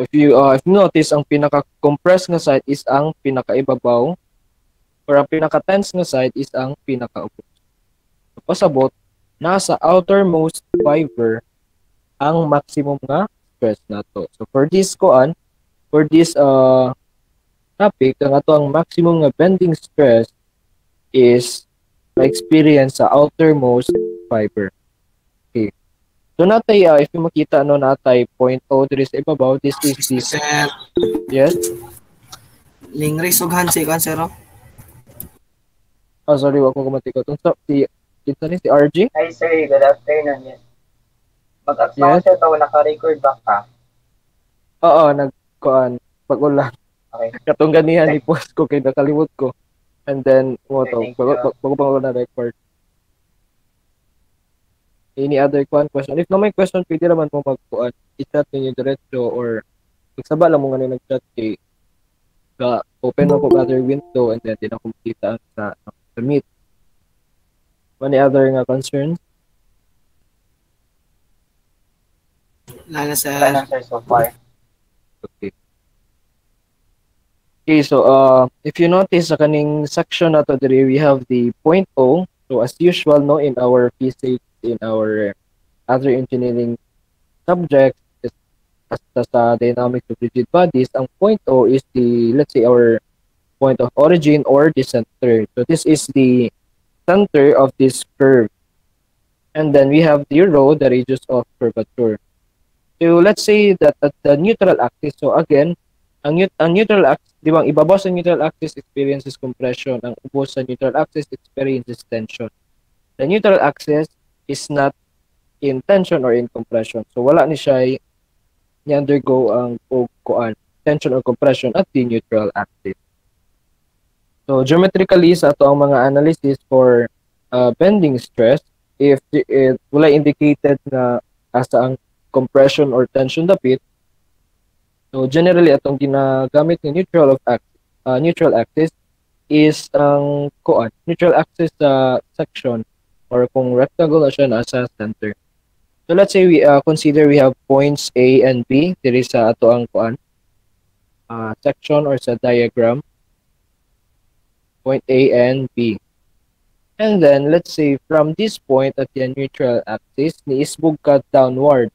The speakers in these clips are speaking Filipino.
If you uh, if you notice ang pinaka-compressed nga side is ang pinakaibabaw or ang pinaka-tense nga side is ang pinaka-ubos. So, pasabot nasa outermost fiber ang maximum nga stress nato. So for this koan, for this uh topic, ang ato ang maximum nga bending stress is na-experience sa outermost fiber. So natay, uh, if you makita no natay 0.0 diri sa ibabaw, this is this. Sir, Yes? lingris ug hansi kan sir. oh. Oh, sorry, wag ko kumatikot. Unsa si kita ni si RG? Hi sir, good afternoon. Yes. Mag-asma Yes. sir to naka-record back ka. Oo, nagkuan pag-ulan. Okay. Katong ganihan ni post ko kay nakalimot ko. And then mo to, bago bago- bago pa ako na record. Any other kuan question? If na may question, pwede naman mo magkuan. I-chat ninyo diretso or magsaba lang mo nga na nag-chat kay ka open mo ko other window and then din ako makita sa sa meet. Any other nga concerns? Lala sa Wala so far. Okay. Okay, so uh, if you notice sa kaning section na to we have the point O. So as usual, no, in our physics, in our other engineering subjects, is- basta sa uh, dynamics of rigid bodies, ang point O is the, let's say, our point of origin or the center. So this is the center of this curve. And then we have the the radius of curvature. So let's say that at the neutral axis, so again, ang, ang neutral axis, di ba, ang ibabaw sa neutral axis experiences compression, ang ubos sa neutral axis experiences tension. The neutral axis is not in tension or in compression. So wala ni siya ni undergo ang o kuan tension or compression at the neutral axis. So geometrically sa ato ang mga analysis for uh, bending stress if it wala indicated na asa ang compression or tension dapit So generally atong ginagamit ni neutral of axis, uh, neutral axis is ang kuan, neutral axis sa section or kung rectangle na siya nasa center. So let's say we uh, consider we have points A and B diri sa ato ang kuan uh, section or sa diagram. Point A and B. And then let's say from this point at the neutral axis niisbog ka downward.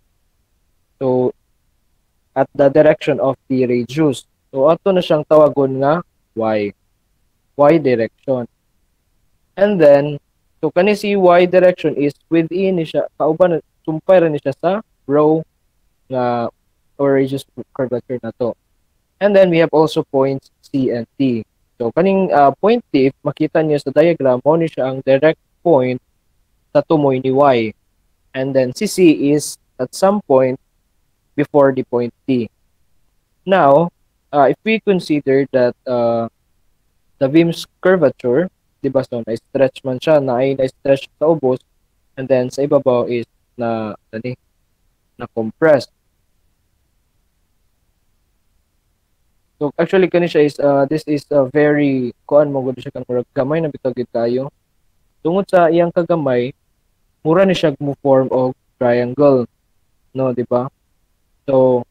So at the direction of the radius. So ato na siyang tawagon nga y. Y direction. And then so kani si y direction is within ni siya kauban sumpay ra ni siya sa row nga or radius curvature na to. And then we have also points C and T. So kaning uh, point T if makita niyo sa diagram mo ni siya ang direct point sa tumoy ni y. And then si C is at some point before the point T. Now, uh, if we consider that uh, the beam's curvature, di ba, so na-stretch man siya, na ay na-stretch sa ubos, and then sa ibabaw is na, tani, na compressed. So actually kani siya is uh, this is a very kuan mo gud siya kan murag gamay na bitaw gid kayo. Tungod sa iyang kagamay, mura ni siya mo form og triangle. No, di ba? So,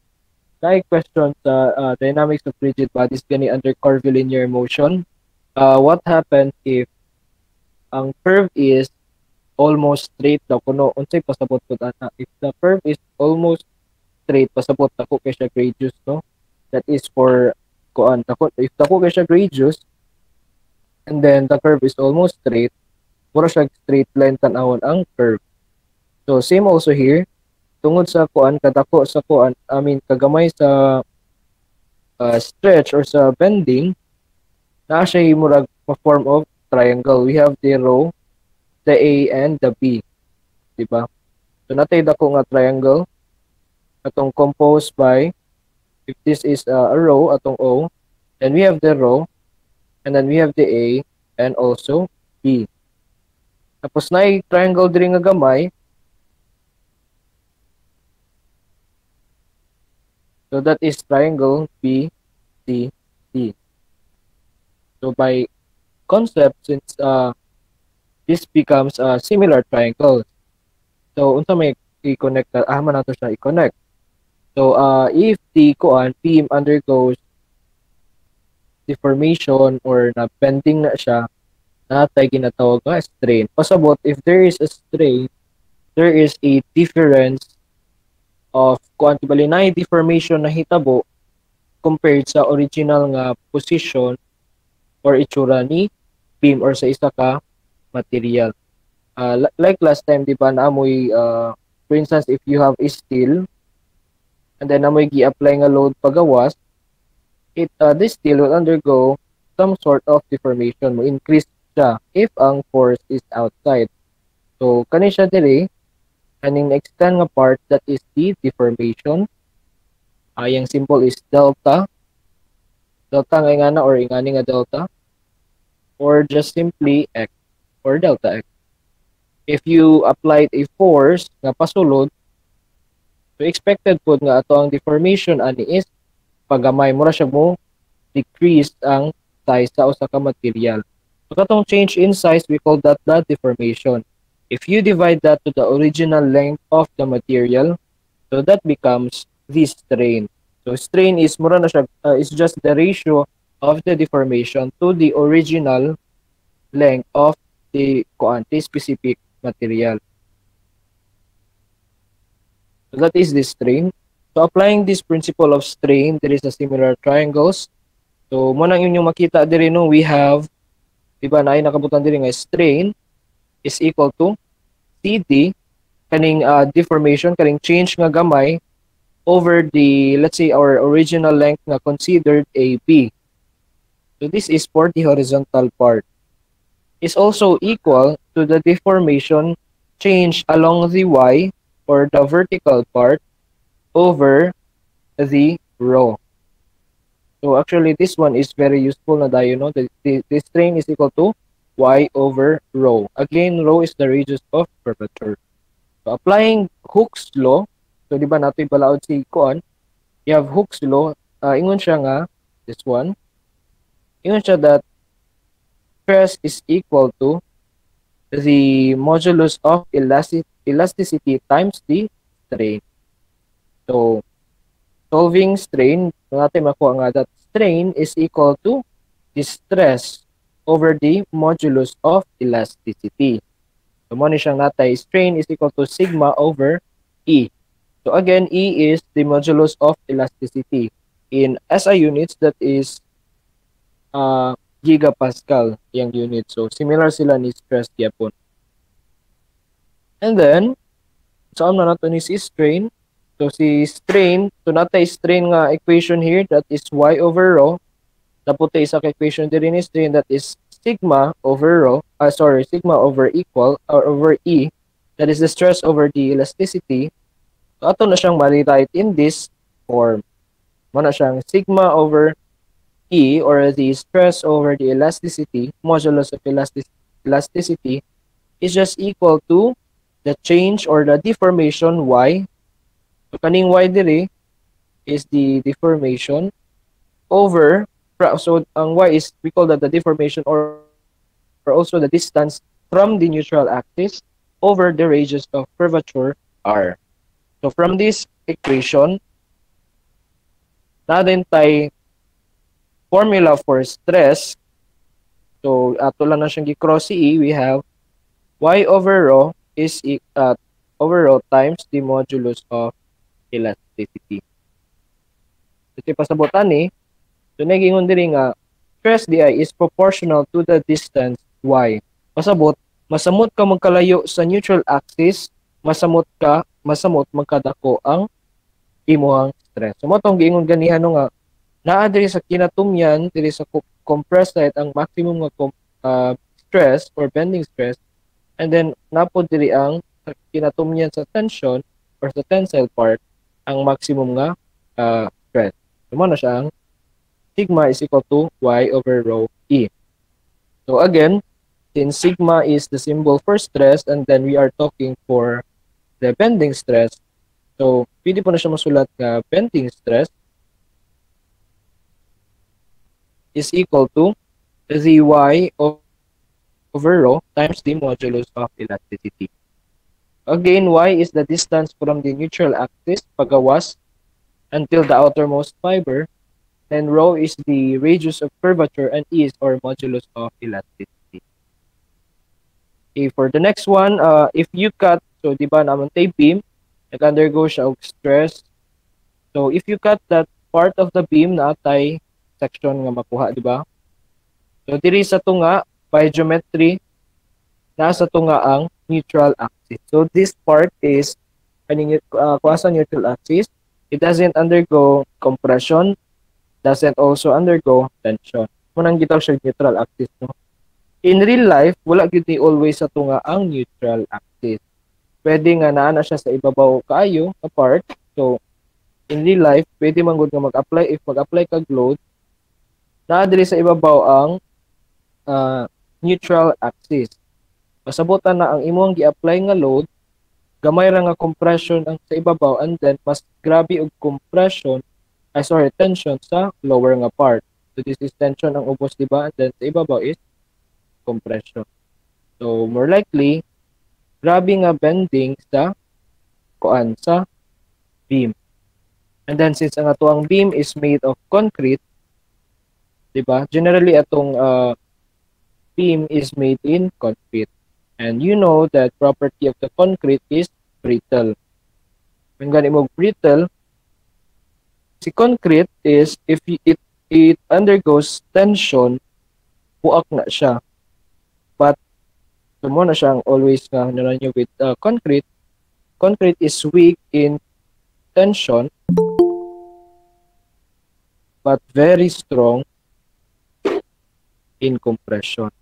kay question sa uh, dynamics of rigid bodies gani under curvilinear motion. Uh, what happens if ang curve is almost straight daw? Kuno unsay pasabot pud ana if the curve is almost straight pasabot ako kay siya radius no? That is for kuan tako if tako kay siya and then the curve is almost straight mura siya straight line tan-awon ang curve. So same also here tungod sa kuan kadako sa kuan I mean kagamay sa uh, stretch or sa bending naa siya murag ma-form of triangle. We have the row the A and the B di ba? So natay dako nga triangle atong composed by if this is uh, a row atong O then we have the row and then we have the A and also B. Tapos na triangle diri nga gamay So that is triangle B, C, D. So by concept, since uh, this becomes a similar triangle, so unsa may i-connect, na- ah, man nato siya i-connect. So uh, if the kuan beam undergoes deformation or na bending na siya, natay ginatawag nga strain. Pasabot, if there is a strain, there is a difference of kuan bali na deformation na hitabo compared sa original nga position or itsura ni beam or sa isa ka material. Uh, like last time, di ba, naamoy, uh, for instance, if you have a steel, and then naamoy gi-apply nga load pagawas, it, uh, this steel will undergo some sort of deformation mo increase siya if ang force is outside. So, kani siya diri, kaning extend nga part that is the deformation. Uh, yung symbol is delta. Delta nga ingana or ingani nga delta. Or just simply x or delta x. If you applied a force nga pasulod, so expected po nga ato ang deformation ani is pagamay mo siya mo decrease ang size sa usa ka material. So katong change in size we call that the deformation. If you divide that to the original length of the material, so that becomes the strain. So strain is mura na siya uh, is just the ratio of the deformation to the original length of the kuan specific material. So that is the strain. So applying this principle of strain, there is a similar triangles. So mo nang inyong makita diri no, we have di ba naay nakabutan diri nga strain is equal to CD kaning uh, deformation kaning change nga gamay over the let's say our original length nga considered AB. So this is for the horizontal part. Is also equal to the deformation change along the Y or the vertical part over the row. So actually this one is very useful na tayo no. The, the, the strain is equal to y over rho. Again, rho is the radius of curvature. So applying Hooke's law, so di ba nato ibalaod si Kuan, you have Hooke's law, uh, ingon siya nga, this one, ingon siya that stress is equal to the modulus of elastic, elasticity times the strain. So, solving strain, natin makuha nga that strain is equal to the stress over the modulus of elasticity. So, mo ni siyang natay, strain is equal to sigma over E. So, again, E is the modulus of elasticity. In SI units, that is uh, gigapascal yung unit. So, similar sila ni stress gyapon. And then, saan na nato ni si strain? So, si strain, so natay strain nga equation here, that is y over rho. Naputay isa ka equation din ni strain, that is sigma over rho, uh, sorry, sigma over equal, or over E, that is the stress over the elasticity. So, ato na siyang ma-rewrite in this form. Mo na siyang sigma over E, or the stress over the elasticity, modulus of elastic elasticity, is just equal to the change or the deformation y. So, kaning y diri is the deformation over so ang y is we call that the deformation or, or also the distance from the neutral axis over the radius of curvature r. So from this equation, natin tay formula for stress. So ato lang na siyang gi-cross si E, we have y over rho is uh, over rho times the modulus of elasticity. Ito pasabotan ni, so nagingon diri nga stress di is proportional to the distance y. Pasabot, masamot ka magkalayo sa neutral axis, masamot ka, masamot magkadako ang imuhang stress. So mo tong giingon ganihan no nga naa diri sa kinatumyan diri sa compressed height ang maximum nga uh, stress or bending stress and then napod diri ang kinatumyan sa tension or sa tensile part ang maximum nga uh, stress. So mo na siya ang sigma is equal to y over rho e. So again, since sigma is the symbol for stress and then we are talking for the bending stress, so pwede po na siya masulat nga bending stress is equal to the y over rho times the modulus of elasticity. Again, y is the distance from the neutral axis pagawas until the outermost fiber. And rho is the radius of curvature and E is or modulus of elasticity. Okay, for the next one, uh, if you cut, so di ba naman tayo beam, nag-undergo siya og stress. So if you cut that part of the beam na atay section nga makuha, di ba? So diri sa tunga, by geometry, nasa tunga ang neutral axis. So this part is kaning uh, kuha sa neutral axis. It doesn't undergo compression, doesn't also undergo tension. Munang gitaw siya neutral axis no. In real life, wala gyud ni always sa tunga ang neutral axis. Pwede nga naa na siya sa ibabaw kaayo ka part. So in real life, pwede man gud nga mag-apply if mag-apply kag load naa sa ibabaw ang uh, neutral axis. Pasabutan na ang imong gi-apply nga load, gamay ra nga compression ang sa ibabaw and then mas grabe og compression ay sorry, tension sa lower nga part. So this is tension ang ubos di ba? And then sa ibabaw is compression. So more likely grabe nga bending sa kuan sa beam. And then since ang atuang beam is made of concrete, 'di ba? Generally atong uh, beam is made in concrete. And you know that property of the concrete is brittle. When gani mo brittle, si concrete is if it it undergoes tension, buak na siya. But sumo na siyang always nga naran nyo with uh, concrete. Concrete is weak in tension but very strong in compression.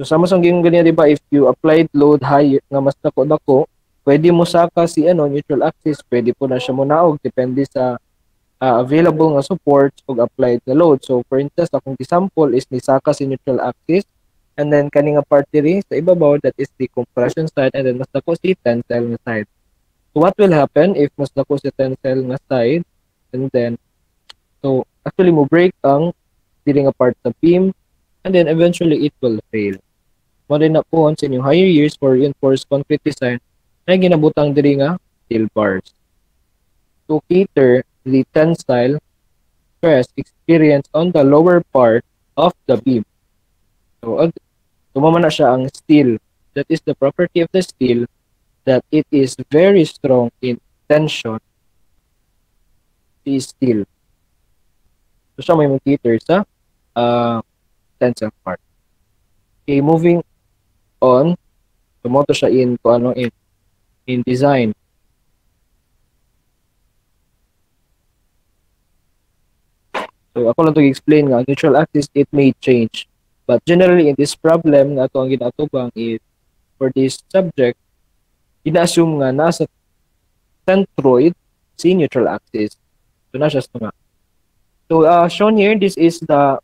So sama sang ging ganyan di ba if you applied load high nga mas dako dako, pwede mo saka si ano neutral axis, pwede po na siya mo naog depende sa uh, available nga support ug applied na load. So for instance, akong example is ni saka si neutral axis and then kani nga part diri sa ibabaw that is the compression side and then mas dako si tensile nga side. So what will happen if mas dako si tensile nga side and then so actually mo break ang dili nga part sa beam and then eventually it will fail. Mo na po sa inyong higher years for reinforced concrete design na ginabutang diri nga steel bars. To cater the tensile stress experienced on the lower part of the beam. So, ag tumama na siya ang steel. That is the property of the steel that it is very strong in tension. Is steel. So, siya may mag-cater sa uh, tensile part. Okay, moving on. Tumoto siya in kung ano in in design. So ako lang to explain nga neutral axis it may change. But generally in this problem nga ato ang ginatubang is for this subject ina-assume nga nasa centroid si neutral axis. So na siya nga. So uh, shown here this is the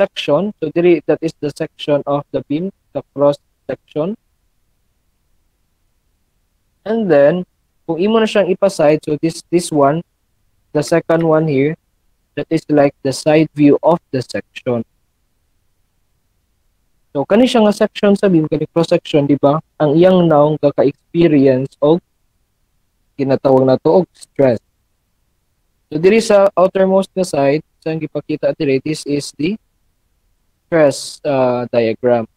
section. So diri that is the section of the beam, the cross section. And then kung imo na siyang ipaside, so this this one, the second one here, that is like the side view of the section. So kani siya nga section sa beam kani cross section di ba? Ang iyang naong kaka-experience og ginatawag na to og stress. So diri sa outermost na side, sa gipakita diri this is the stress uh, diagram.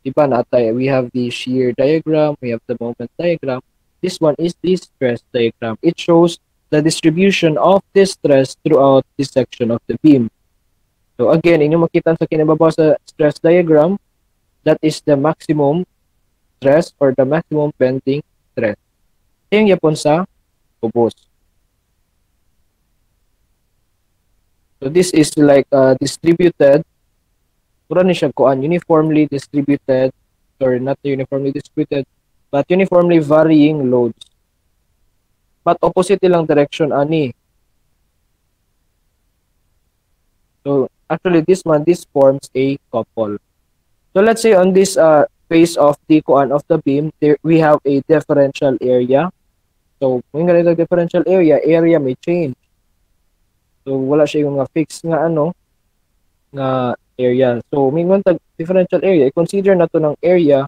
Di ba natay we have the shear diagram, we have the moment diagram. This one is the stress diagram. It shows the distribution of the stress throughout this section of the beam. So again, inyo makita sa kinababaw sa stress diagram, that is the maximum stress or the maximum bending stress. Ito yung yapon sa ubos. So this is like uh, distributed, pura ni siya kuan, uniformly distributed, or not uniformly distributed, but uniformly varying loads. But opposite ilang direction ani. So actually this one, this forms a couple. So let's say on this uh, face of the kuan of the beam, there we have a differential area. So kung ganito differential area, area may change. So wala siya yung nga fixed nga ano nga area. So mingon tag differential area, i-consider na to ng area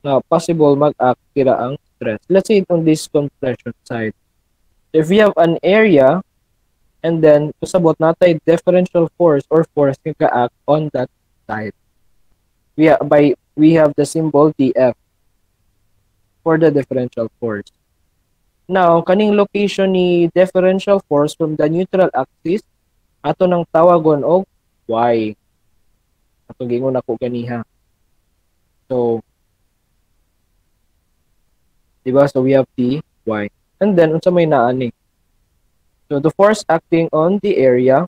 na possible mag-act tira ang stress. Let's say on this compression side. If we have an area and then kusabot natay differential force or force nga act on that side. We ha- by we have the symbol dF for the differential force. Now, kaning location ni differential force from the neutral axis ato nang tawagon og y. Ato gingon ako ganiha. So, diba? So, we have the y. And then, unsa may naani? So, the force acting on the area.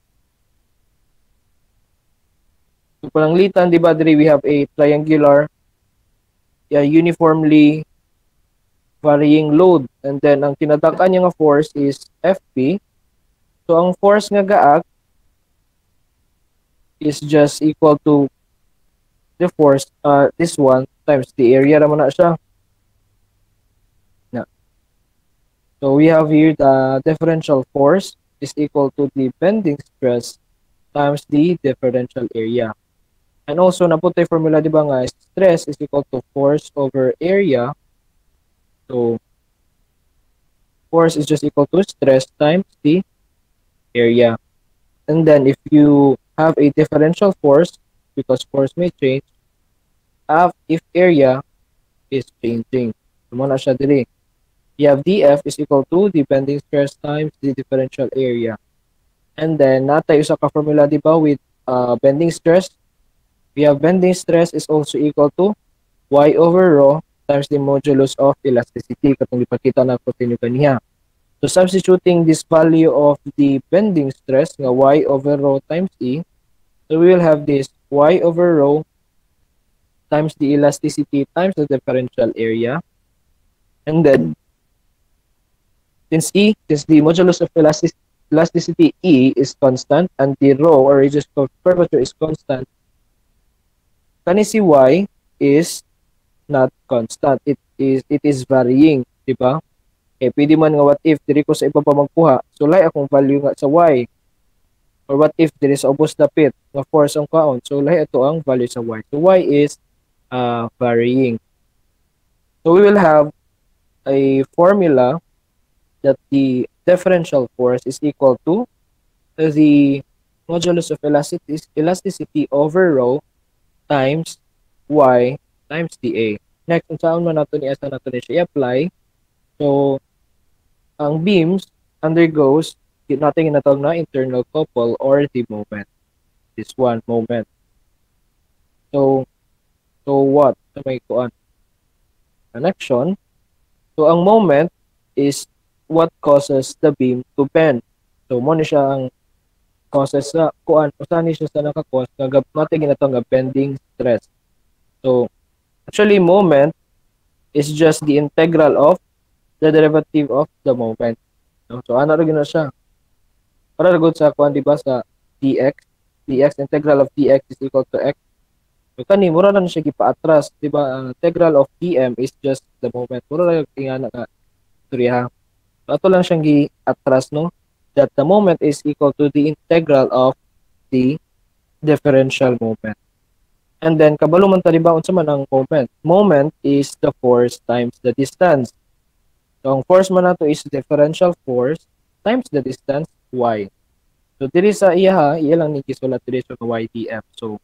So, palanglitan, diba, diri we have a triangular, yeah, uniformly varying load. And then, ang tinatakan niya nga force is FP. So, ang force nga gaak is just equal to the force, uh, this one, times the area naman na siya. Yeah. So, we have here the differential force is equal to the bending stress times the differential area. And also, napunta formula, di ba nga, stress is equal to force over area So, force is just equal to stress times the area. And then if you have a differential force, because force may change, if area is changing. So, muna siya dili. You have dF is equal to the bending stress times the differential area. And then, natay usa ka formula, di ba, with uh, bending stress. We have bending stress is also equal to y over rho times the modulus of elasticity katong gipakita na ko tinyo kaniya. So substituting this value of the bending stress nga y over rho times e, so we will have this y over rho times the elasticity times the differential area. And then since e, since the modulus of elastic, elasticity e is constant and the rho or radius of curvature is constant, kani si y is not constant. It is it is varying, di ba? Eh, pwede man nga what if diri ko sa iba pa magkuha, so lay akong value nga sa y. Or what if diri sa ubos dapit nga force ang kaon, so lay ito ang value sa y. So y is uh, varying. So we will have a formula that the differential force is equal to the modulus of elasticity, elasticity over rho times y times dA. Next, kung saan man nato ni asa nato siya i-apply. So, ang beams undergoes natin ginatawag na internal couple or the moment. This one, moment. So, so what? So, may kuan. Connection. So, ang moment is what causes the beam to bend. So, mo ni siya ang causes sa kuan. Usahan ni siya sa nakakos nga natin ginatawag nga bending stress. So, Actually, moment is just the integral of the derivative of the moment. So, ano rin na siya? Para ragod sa kuan, di ba, sa dx, dx, integral of dx is equal to x. So, kani, mura lang siya gipa-atras, di ba? Ang integral of dm is just the moment. Mura lang yung nga sorry ha. So, ato lang siyang gi-atras, no? That the moment is equal to the integral of the differential moment. And then, kabalo man tali ba, unsa man ang moment? Moment is the force times the distance. So, ang force man nato is differential force times the distance, y. So, diri sa iya ha, iya lang ni gisulat diri sa ydf. So,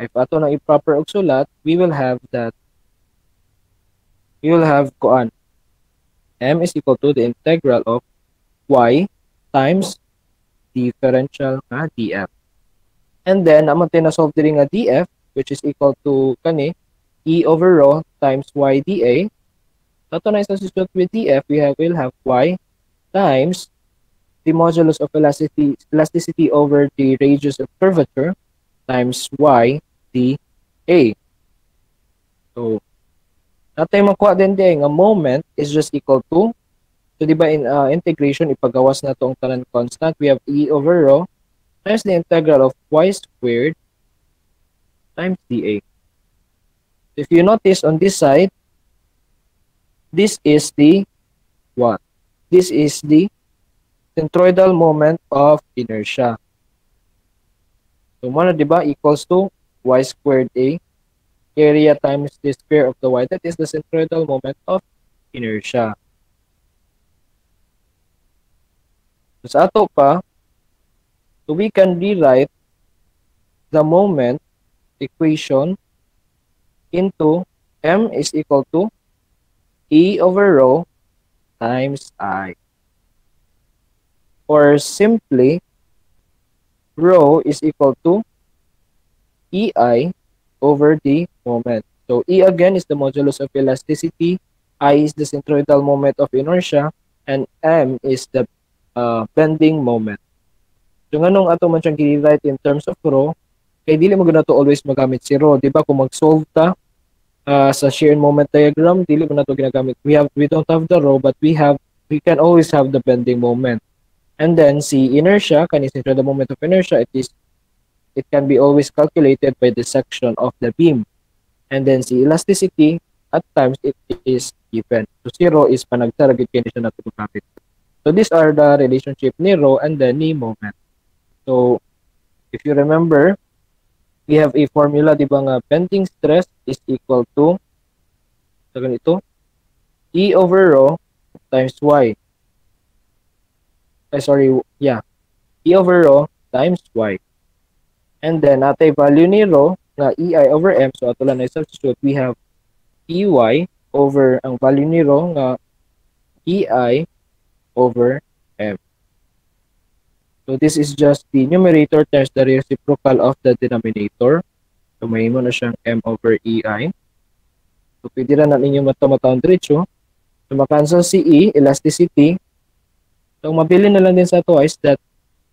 if ato nang i-proper og sulat, we will have that, we will have kuan, m is equal to the integral of y times differential nga df. And then, naman tayo na-solve diri nga df, which is equal to kani e over rho times y dA. Ito na substitute with df, we have, will have y times the modulus of elasticity, elasticity over the radius of curvature times y dA. So, natay makuha din din, nga moment is just equal to, so di ba in uh, integration, ipagawas na to ang tanan constant, we have e over rho times the integral of y squared times dA. If you notice on this side, this is the what? This is the centroidal moment of inertia. So, mana diba equals to y squared A area times the square of the y. That is the centroidal moment of inertia. So, sa ato pa, so we can rewrite the moment equation into m is equal to e over rho times i. Or simply, rho is equal to ei over the moment. So E again is the modulus of elasticity, I is the centroidal moment of inertia, and M is the uh, bending moment. So nganong ato man siyang gi-write in terms of rho, kay dili mo ganato always magamit si rho, di ba? Kung mag-solve ta uh, sa shear moment diagram, dili mo nato ginagamit. We have we don't have the rho, but we have we can always have the bending moment. And then si inertia, kani centroidal moment of inertia, it is it can be always calculated by the section of the beam. And then si elasticity, at times it is given. So zero is panagtaragit kayo siya natutupapit. So these are the relationship ni rho and then ni moment. So if you remember, we have a formula, di ba nga, bending stress is equal to, sa ganito, E over rho times Y. Ay, sorry, yeah. E over rho times Y. And then, natay value ni rho na EI over M. So, ato lang na substitute, we have EY over ang value ni rho nga EI over M. So, this is just the numerator times the reciprocal of the denominator. So, may mo na siyang M over EI. So, pwede na na ninyo matamataon diretso. So, makancel si E, elasticity. So, mabili na lang din sa ito is that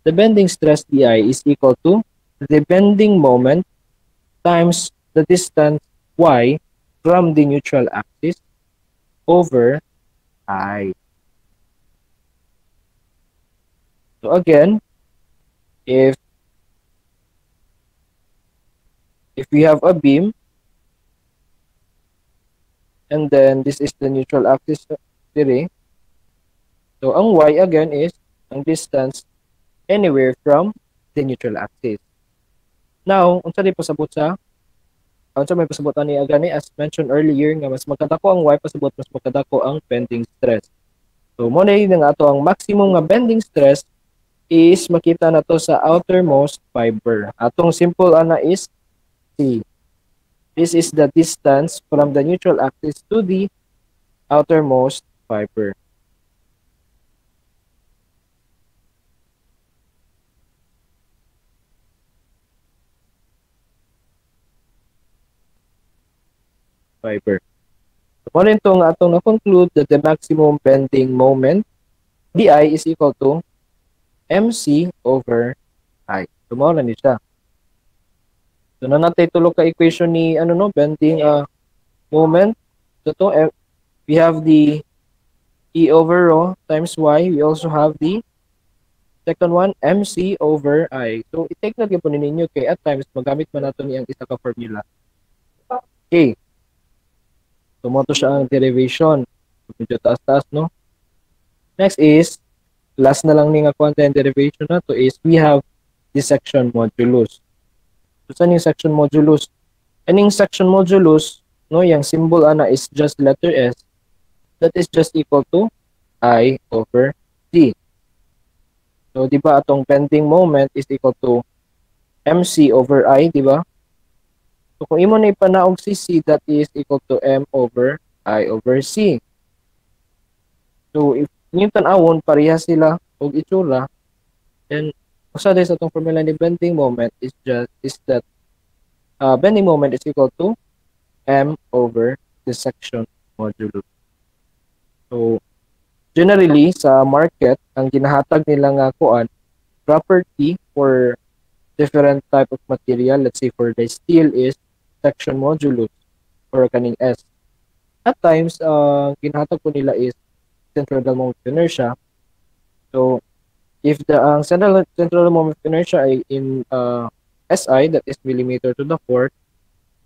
the bending stress DI is equal to the bending moment times the distance y from the neutral axis over i. So again, if if we have a beam and then this is the neutral axis dire, so ang y again is ang distance anywhere from the neutral axis. Now, unsa di pasabot sa unsa may pasabot ani agani as mentioned earlier nga mas magkadako ang y pasabot mas magkadako ang bending stress. So mo na nga ato ang maximum nga bending stress is makita na to sa outermost fiber. Atong simple ana is C. This is the distance from the neutral axis to the outermost fiber. Fiber. According to nga atong na-conclude that the maximum bending moment di is equal to mc over i. Mao na ni. So, na natin tulog ka equation ni ano no, bending uh, moment. So, to, eh, we have the e over rho times y. We also have the second one, mc over i. So, i-take na po ninyo kay at times magamit man nato niyang isa ka formula. Okay. Tumoto siya ang derivation. Medyo taas-taas, no? Next is, last na lang nga content derivation na to is we have the section modulus. So, saan yung section modulus? Aning section modulus, no, yung symbol ana is just letter S. That is just equal to I over D. So, di ba atong bending moment is equal to MC over I, di ba? So kung imo na ipanaog si C, that is equal to M over I over C. So if yung tanawon, pareha sila og itsura, then usa sa itong formula ni bending moment is just is that uh, bending moment is equal to M over the section modulus. So generally sa market ang ginahatag nila nga kuan property for different type of material let's say for the steel is section modulus or kaning S. At times, uh, ginahatag po nila is central moment of inertia. So, if the uh, central central moment of inertia ay in uh, SI, that is millimeter to the fourth,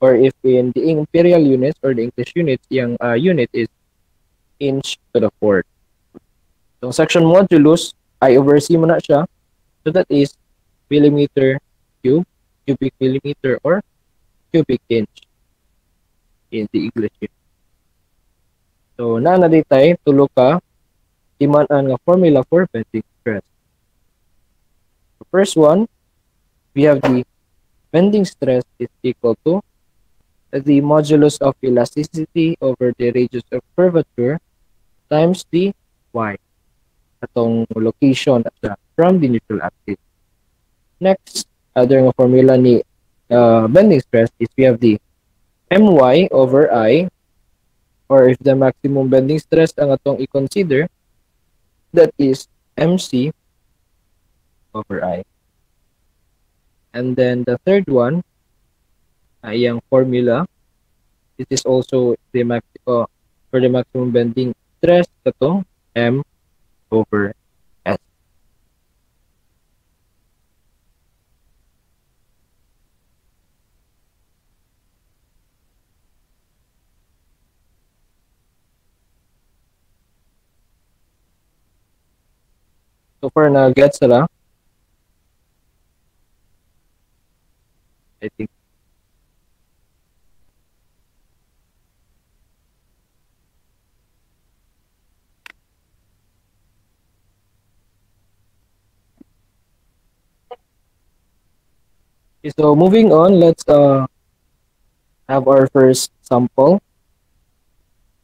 or if in the imperial units or the English units, yung uh, unit is inch to the fourth. So, section modulus, I over C mo na siya. So, that is millimeter cube, cubic millimeter, or cubic inch in the English unit. So naa na ditay tulo ka timan-an nga formula for bending stress. The first one, we have the bending stress is equal to the modulus of elasticity over the radius of curvature times the y atong location from the neutral axis. Next, other formula ni uh, bending stress is we have the my over i or if the maximum bending stress ang atong i-consider that is mc over i. And then the third one ay ang formula. This is also the max uh, for the maximum bending stress kato m over So far na get sila. I think Okay, so moving on, let's uh, have our first sample.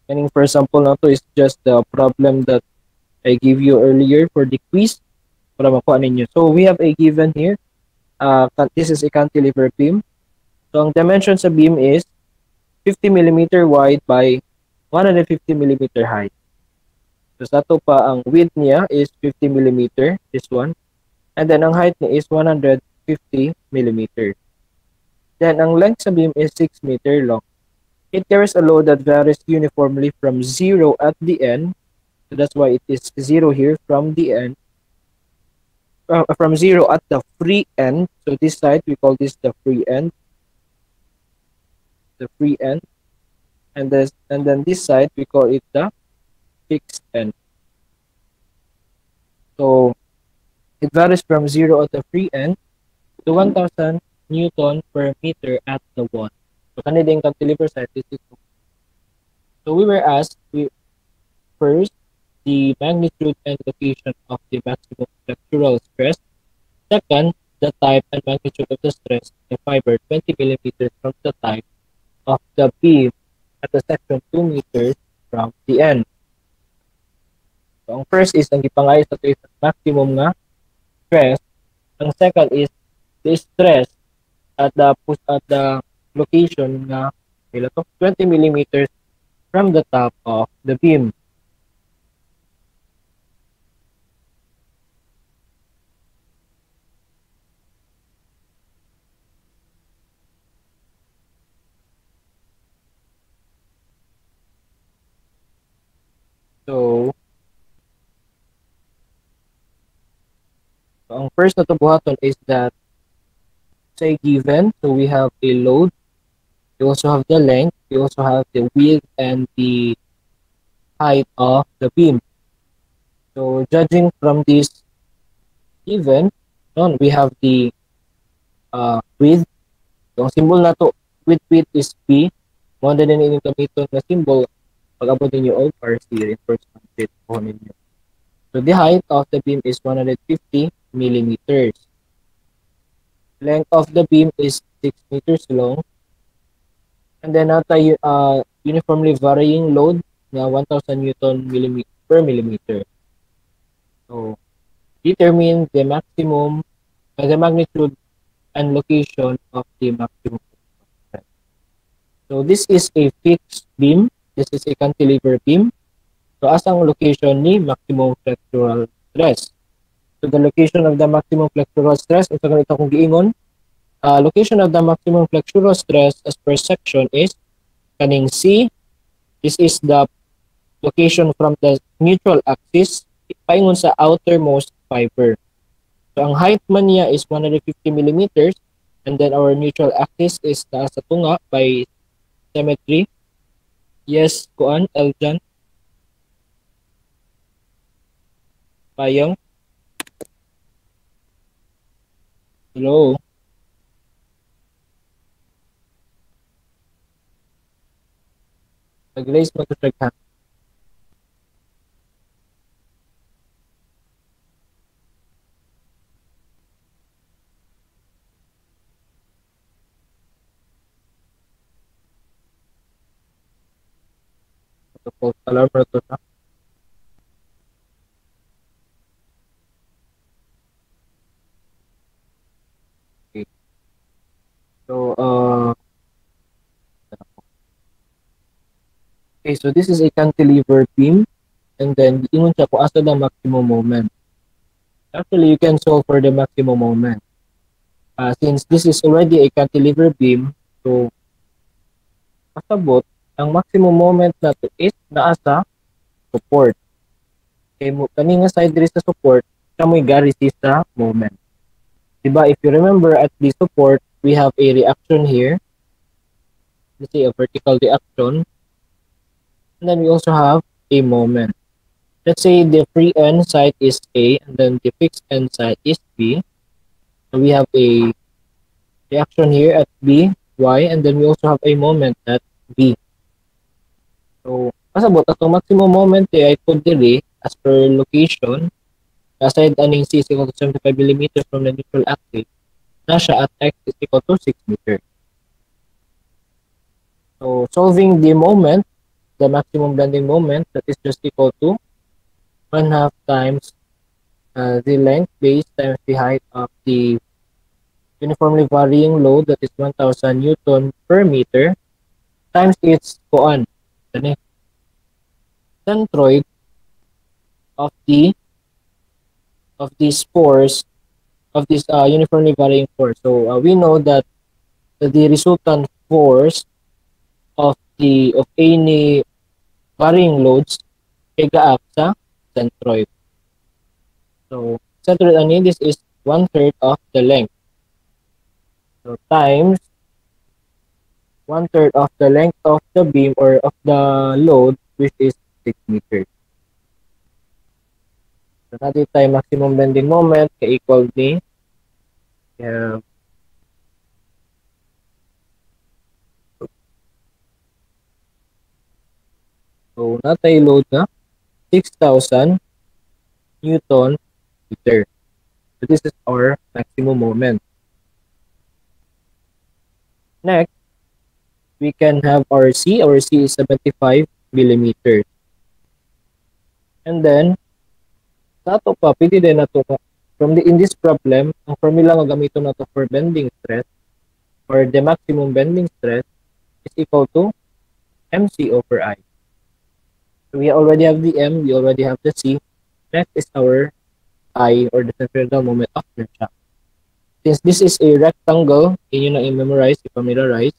Meaning first sample na to is just the problem that I gave you earlier for the quiz para makuha ninyo. So we have a given here. Uh, this is a cantilever beam. So ang dimension sa beam is 50 millimeter wide by 150 millimeter high. So sa to pa ang width niya is 50 millimeter, this one. And then ang height niya is 150 millimeter. Then ang length sa beam is 6 meter long. It carries a load that varies uniformly from 0 at the end. So that's why it is 0 here from the end. Uh, from 0 at the free end. So this side, we call this the free end. The free end. And, and then this side, we call it the fixed end. So it varies from 0 at the free end to 1000 Newton per meter at the wall. So yung cantilever side, this is So we were asked we, first the magnitude and location of the maximum flexural stress. Second, the type and magnitude of the stress in fiber 20 millimeters from the type of the beam at the section 2 meters from the end. So ang first is ang gipangayos sa is maximum nga stress. Ang second is the stress at the push at the location nga pila to 20 millimeters from the top of the beam. So, so ang first na tubuhaton is that say given, so we have a load, we also have the length, we also have the width and the height of the beam. So judging from this given, no, we have the uh, width. So ang symbol na to, width width is P. Mo na din inyong gamiton na symbol pag abot ninyo og RC reinforcement width po ninyo. So the height of the beam is 150 millimeters. Length of the beam is 6 meters long. And then nata uh, uniformly varying load na 1000 Newton millimeter per millimeter. So determine the maximum uh, the magnitude and location of the maximum. So this is a fixed beam. This is a cantilever beam. So as ang location ni maximum flexural stress. So the location of the maximum flexural stress, ito ganito kong giingon, uh, location of the maximum flexural stress as per section is kaning C. This is the location from the neutral axis paingon sa outermost fiber. So ang height man niya is 150 millimeters and then our neutral axis is taas sa tunga by symmetry. Yes, kuan, Eljan. Payong. Hello. Nag-raise mo to na to siya. Okay. So, uh, okay, so this is a cantilever beam and then ingon siya kung asa ang maximum moment. Actually, you can solve for the maximum moment. Uh, since this is already a cantilever beam, so pasabot, ang maximum moment na to is naa sa support. Okay, mo kani nga side diri sa support, kamoy gari sa moment. Diba, if you remember at the support, we have a reaction here. Let's say a vertical reaction. And then we also have a moment. Let's say the free end side is A and then the fixed end side is B. So we have a reaction here at B, Y, and then we also have a moment at B. So, pasabot atong maximum moment eh, ay pud diri as per location aside aning C is equal to 75 mm from the neutral axis na siya at X is equal to 6 meter. So, solving the moment, the maximum bending moment, that is just equal to 1 half times uh, the length base times the height of the uniformly varying load that is 1000 newton per meter times its eh? Centroid of the of these force of this uh, uniformly varying force. So uh, we know that the resultant force of the of any varying loads gaak sa centroid. So centroid this is one third of the length. So times one third of the length of the beam or of the load which is 6 meters. So natin tayo maximum bending moment kay equal ni yeah, So natay load na 6,000 Newton meter. So this is our maximum moment. Next, we can have our C. Our C is 75 millimeters. And then, sa ato pa, pwede din nato from the in this problem, ang formula nga gamito nato for bending stress or the maximum bending stress is equal to MC over I. So we already have the M, we already have the C. Next is our I or the centrifugal moment of inertia. Since this is a rectangle, yun na i-memorize, i-familiarize,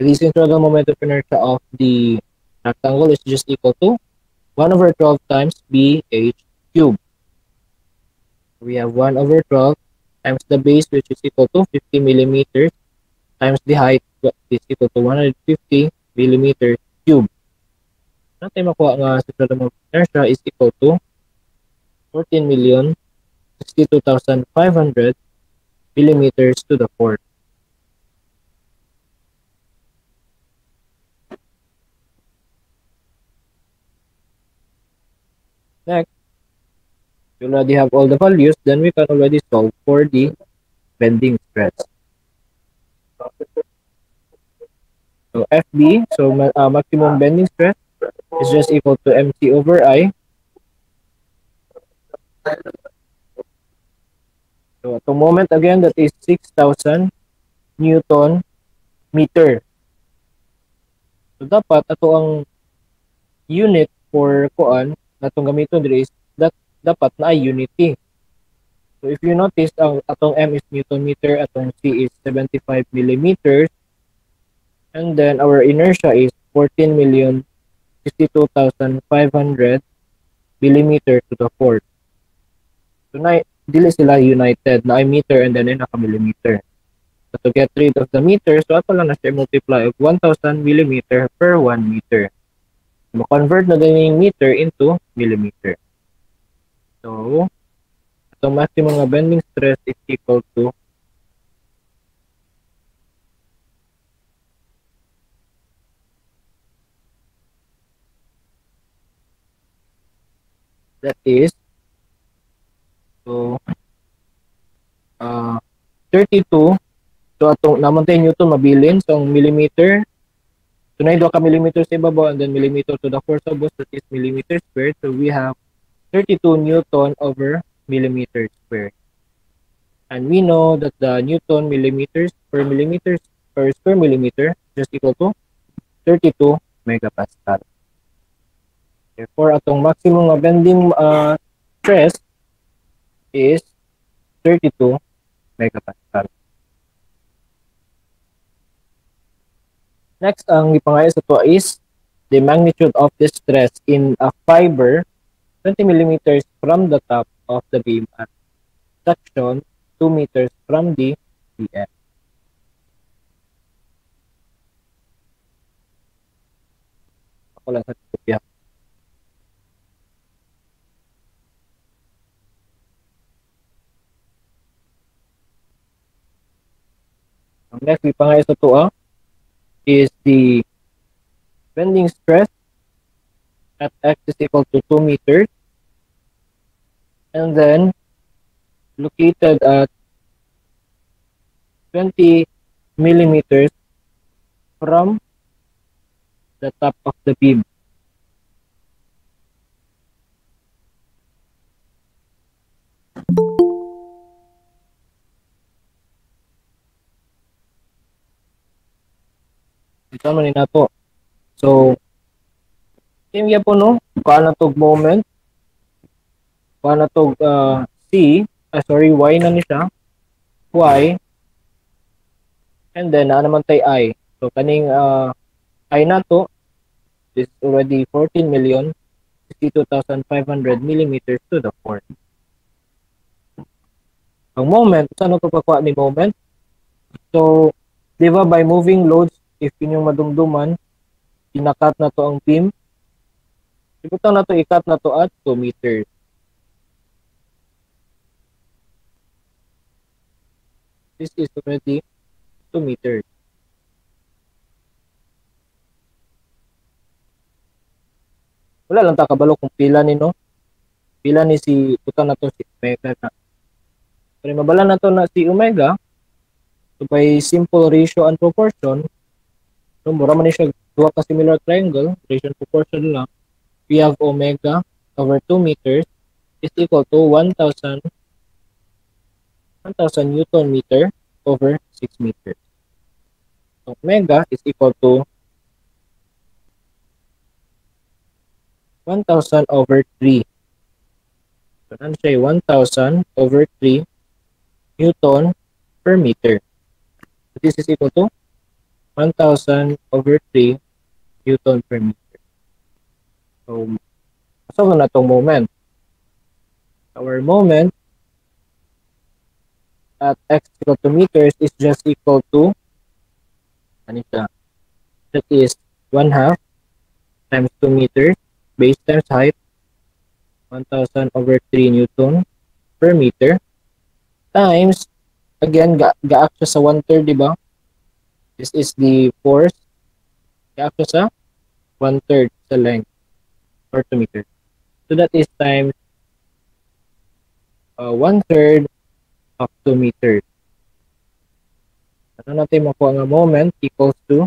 the centrifugal moment of inertia of the rectangle is just equal to 1 over 12 times BH cube. We have 1 over 12 times the base which is equal to 50 millimeters times the height which is equal to 150 millimeters cube. Natin makuha nga centrifugal moment of inertia is equal to 14 million 62,500 millimeters to the fourth. Next, we already have all the values, then we can already solve for the bending stress. So FB, so uh, maximum bending stress is just equal to MC over I. So at the moment again, that is 6,000 Newton meter. So dapat ato ang unit for kuan natong gamiton diri is that dapat na ay unity. So if you notice ang atong M is Newton meter, atong C is 75 millimeters, and then our inertia is 14 million 62,500 millimeter to the fourth. So na dili sila united na ay meter and then ay naka millimeter. So to get rid of the meter, so ato lang na siya multiply of 1,000 millimeter per 1 meter. Ma-convert na din yung meter into millimeter. So, itong maximum nga bending stress is equal to that is so uh, 32 so atong naman 10 newton mabilin so ang millimeter So, na 2 ka millimeter sa ibabaw and then millimeter to the force of boss that is millimeter squared. So, we have 32 Newton over millimeter squared. And we know that the Newton millimeters per millimeter per square millimeter just equal to 32 megapascal. Therefore, atong maximum bending uh, stress is 32 megapascal. Next, ang ipangaya sa to is the magnitude of the stress in a fiber 20 millimeters from the top of the beam at section 2 meters from the BM. Ako lang sa kopya. Next, ipangay sa to ah, is the bending stress at x is equal to 2 meters and then located at 20 millimeters from the top of the beam. Ito man na to. So, same po no, kuha na moment, kuha na tog uh, C, ah, sorry, Y na ni siya, Y, and then na naman tay I. So, kaning uh, I na to, is already 14 million 62,500 millimeters to the fourth. Ang moment, saan ito kakuha ni moment? So, di ba by moving loads, if inyong madumduman, inakat na to ang beam, ibutang na to, ikat na to at 2 meters. This is already 2 meters. wala lang ta kabalo kung pila ni no pila ni si puta na to si Omega na pero mabala na to na si Omega so by simple ratio and proportion no mura man siya. Duha ka similar triangle. Ratio and proportion lang. We have Omega over 2 meters is equal to 1000 1000 Newton meter over 6 meters. So Omega is equal to 1,000 over 3. So, ano siya 1,000 over 3 Newton per meter. So, this is equal to 1,000 over 3 Newton per meter. So, so na itong moment. Our moment at x equal to meters is just equal to ano siya? That is 1 half times 2 meters base times height 1000 over 3 Newton per meter times again ga gaak siya sa 1 third di ba this is the force siya sa 1 third sa length or 2 meter so that is times uh, 1 third of 2 meters ano natin makuha nga moment equals to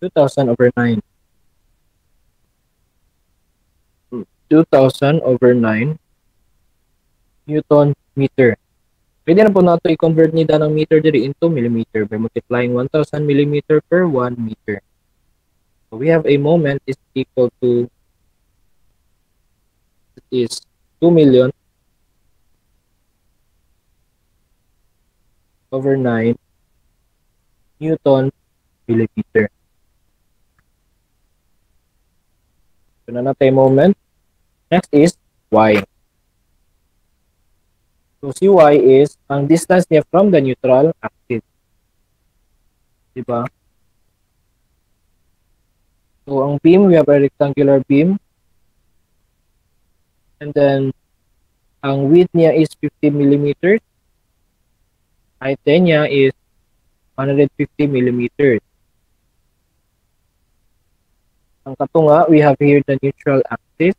2,000 over 9. 2,000 over 9 Newton meter. Pwede na po nato i-convert ni ng meter diri into millimeter by multiplying 1,000 millimeter per 1 meter. So we have a moment is equal to is 2 million over 9 Newton millimeter. So na natin moment. Next is y. So si y is ang distance niya from the neutral axis. Diba? So ang beam, we have a rectangular beam. And then ang width niya is 50 millimeters. Height niya is 150 millimeters. Ang katunga, we have here the neutral axis.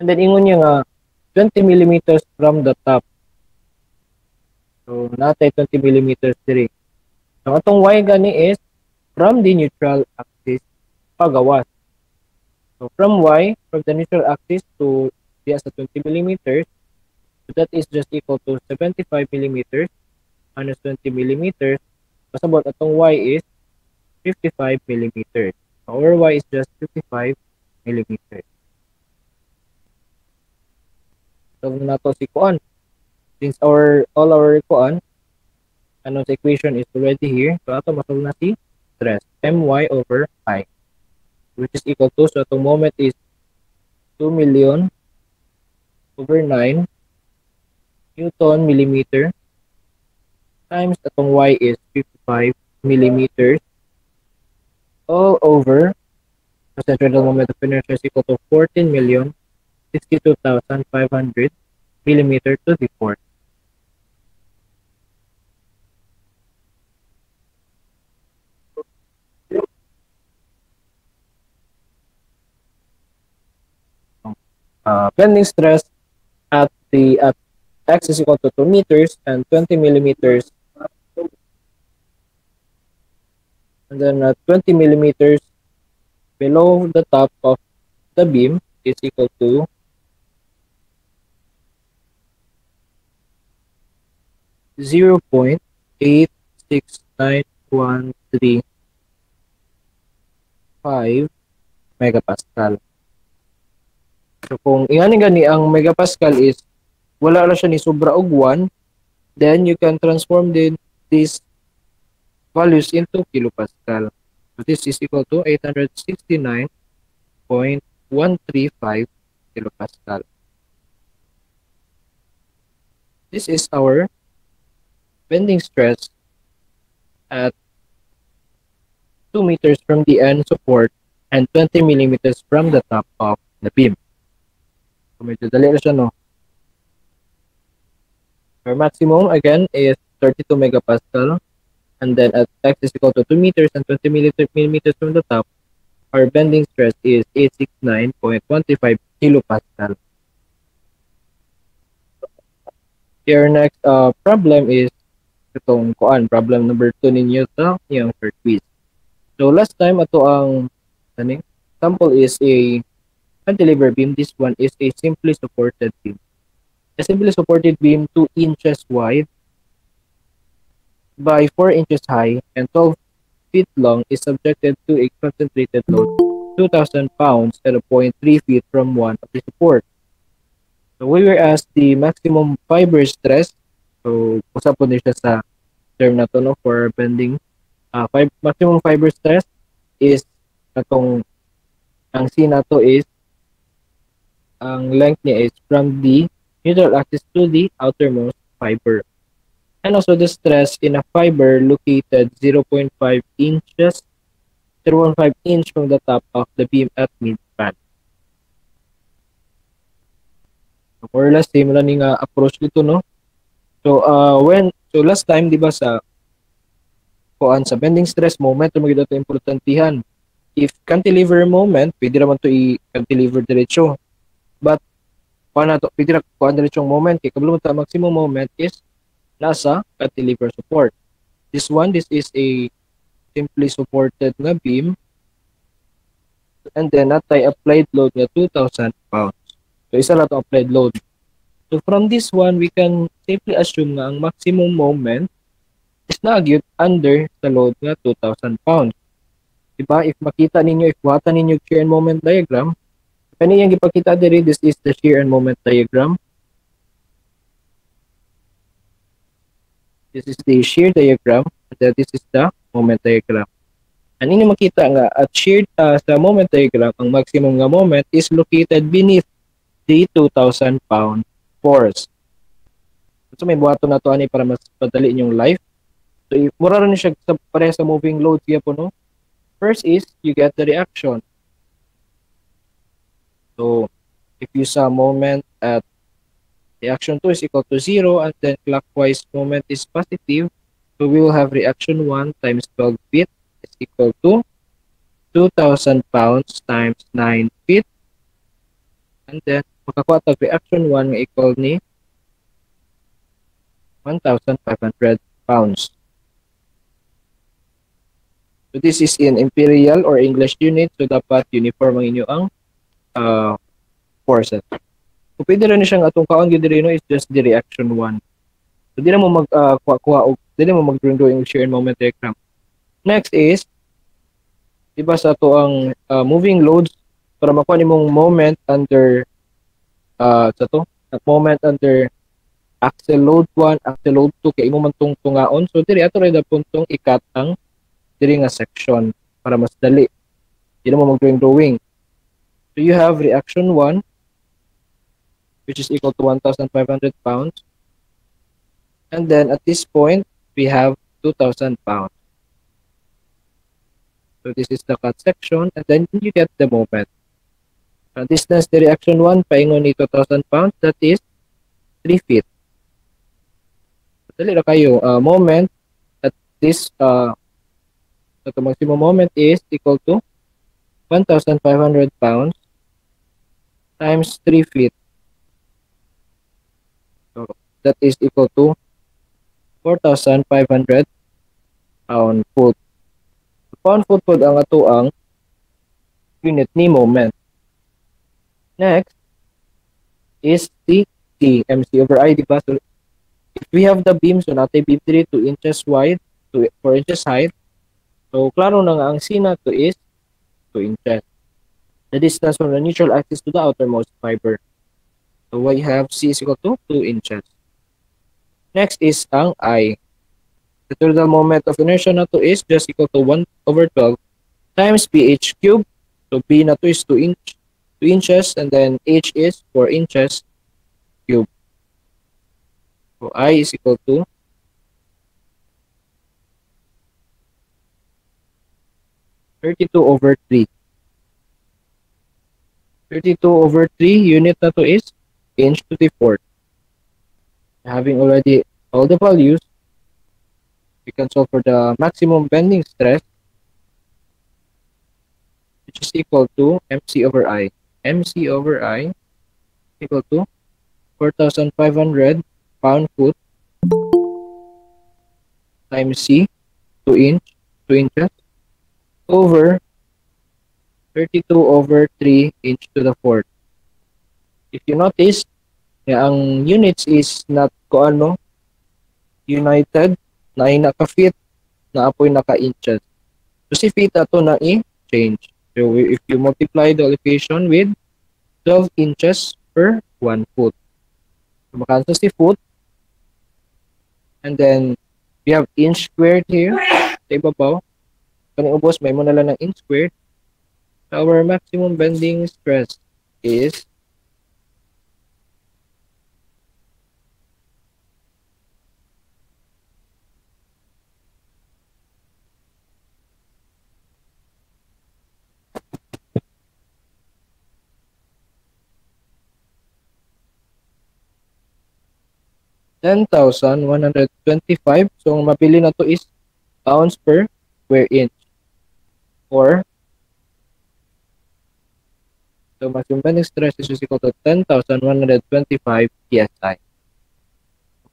And then ingon niya nga 20 millimeters from the top. So natay 20 millimeters diri. So atong y gani is from the neutral axis pagawas. So from y from the neutral axis to diya sa 20 millimeters so that is just equal to 75 millimeters minus 20 millimeters. Pasabot atong y is 55 millimeters. Our y is just 55 millimeters. So na to si kuan. Since our all our kuan ano sa equation is already here, so ato masulod na si stress my over i which is equal to so atong moment is 2 million over 9 newton millimeter times atong y is 55 millimeters all over the central moment of inertia is equal to 14 million 62,500 millimeter to the fourth. Uh, bending stress at the at x is equal to 2 meters and 20 millimeters and then at 20 millimeters below the top of the beam is equal to zero point eight six nine one three five megapascal. So kung ingani gani ang megapascal is wala ra siya ni sobra og 1, then you can transform din these values into kilopascal. So this is equal to 869.135 kilopascal. This is our bending stress at 2 meters from the end support and 20 millimeters from the top of the beam. Our maximum, again, is 32 megapascal. And then at x is equal to 2 meters and 20 millimeters from the top, our bending stress is 869.15 kilopascal. Your next uh, problem is itong kuan problem number 2 ninyo sa iyang third quiz. So last time ato ang taning sample is a cantilever beam. This one is a simply supported beam. A simply supported beam 2 inches wide by 4 inches high and 12 feet long is subjected to a concentrated load 2,000 pounds at a point 3 feet from one of the support. So we were asked the maximum fiber stress. So usap po siya sa term na to no, for bending. Uh, five, maximum fiber stress is katong ang C na to is ang length niya is from the neutral axis to the outermost fiber. And also the stress in a fiber located 0.5 inches 0.5 inch from the top of the beam at midspan. So, more or less same lang nga approach dito no. So uh when so last time di ba sa kuan sa bending stress moment mo gid importantihan. If cantilever moment, pwede naman to i-cantilever diretso. But paano to pwede ra kuan diretsong moment kay kabalo ta maximum moment is nasa cantilever support. This one, this is a simply supported na beam and then natay applied load nga 2,000 pounds. So isa lang to applied load. So from this one, we can safely assume nga ang maximum moment is nagyud under sa load nga 2,000 pounds. Diba? If makita ninyo, if wata ninyo shear and moment diagram, kani yung ipakita diri, this is the shear and moment diagram. This is the shear diagram, and this is the moment diagram. Ang inyo makita nga at shear uh, sa moment diagram, ang maximum nga moment is located beneath the 2,000 pound force. So may buhato na to ani para mas padali inyong life. So mura rin siya sa pareha sa moving load siya po no. First is you get the reaction. So if you saw moment at reaction 2 is equal to 0 and then clockwise moment is positive, so we will have reaction 1 times 12 feet is equal to 2,000 pounds times 9 feet and then makakuha tag reaction 1 nga equal ni 1,500 pounds. So this is in imperial or English unit so dapat uniform ang inyo ang uh, forces. So pwede rin siyang atong kaon gyud no is just the reaction 1. So di na mo mag uh, kuha kuha di na mo mag drawing drawing shear and moment diagram. Next is diba sa to ang uh, moving loads para makuha nimong moment under uh, sa to moment under axle load 1, axle load 2 kay imo man tong tungaon. So diri ato rin puntong ikat ang diri nga section para mas dali. Di na mo mag-drawing drawing. So you have reaction 1 which is equal to 1,500 pounds. And then at this point, we have 2,000 pounds. So this is the cut section and then you get the moment. Uh, distance the reaction 1 paingon ni 2,000 pounds that is 3 feet. Dali na kayo. Uh, moment at this uh, So the maximum moment is equal to 1,500 pounds times 3 feet. So that is equal to 4,500 pound foot. Pound foot po ang ato ang unit ni moment. Next is the T, MC over I, diba? So if we have the beam, so natin beam 3 2 inches wide, to 4 inches height, So, klaro na nga ang C na to is 2 inches. The distance from the neutral axis to the outermost fiber. So, we have C is equal to 2 inches. Next is ang I. The total moment of inertia na to is just equal to 1 over 12 times PH cube. So, B na to is 2 inch, 2 inches and then H is 4 inches cube. So, I is equal to 32 over 3. 32 over 3 unit na to is inch to the fourth. Having already all the values, we can solve for the maximum bending stress which is equal to MC over I. MC over I equal to 4,500 pound foot times C, 2 inch, 2 inches, over 32 over 3 inch to the fourth. If you notice, ya ang units is not ko ano, united, na ay naka-fit, na apoy naka-inches. So si feet ato na i-change. So if you multiply the elevation with 12 inches per 1 foot. So makansel si foot. And then, we have inch squared here sa ibabaw. Kaning ubos, may mo na lang ng inch squared. Our maximum bending stress is ten thousand one hundred twenty-five. So, ang mapili na to is pounds per square inch. Or, so maximum bending stress is equal to 10,125 psi.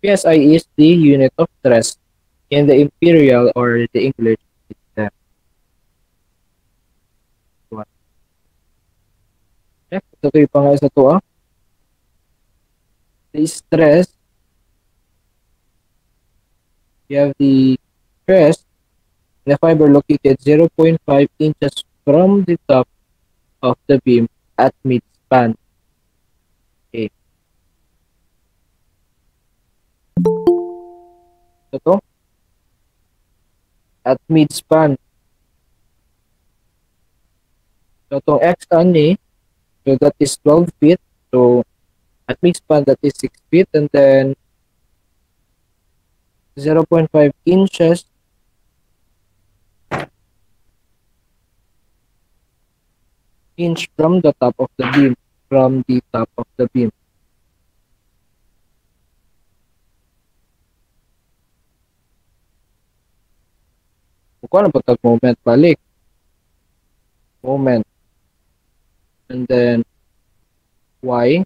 psi is the unit of stress in the imperial or the English system. Next, ito yung pangalas na to ah. The stress, you have the stress in a fiber located 0.5 inches from the top of the beam at midspan. Okay. Ito. At midspan. So, itong x ani, so that is 12 feet. So, at midspan, that is 6 feet. And then, 0.5 inches. Inch from the top of the beam from the top of the beam. Kukuha na pagkag moment balik. Moment. And then y.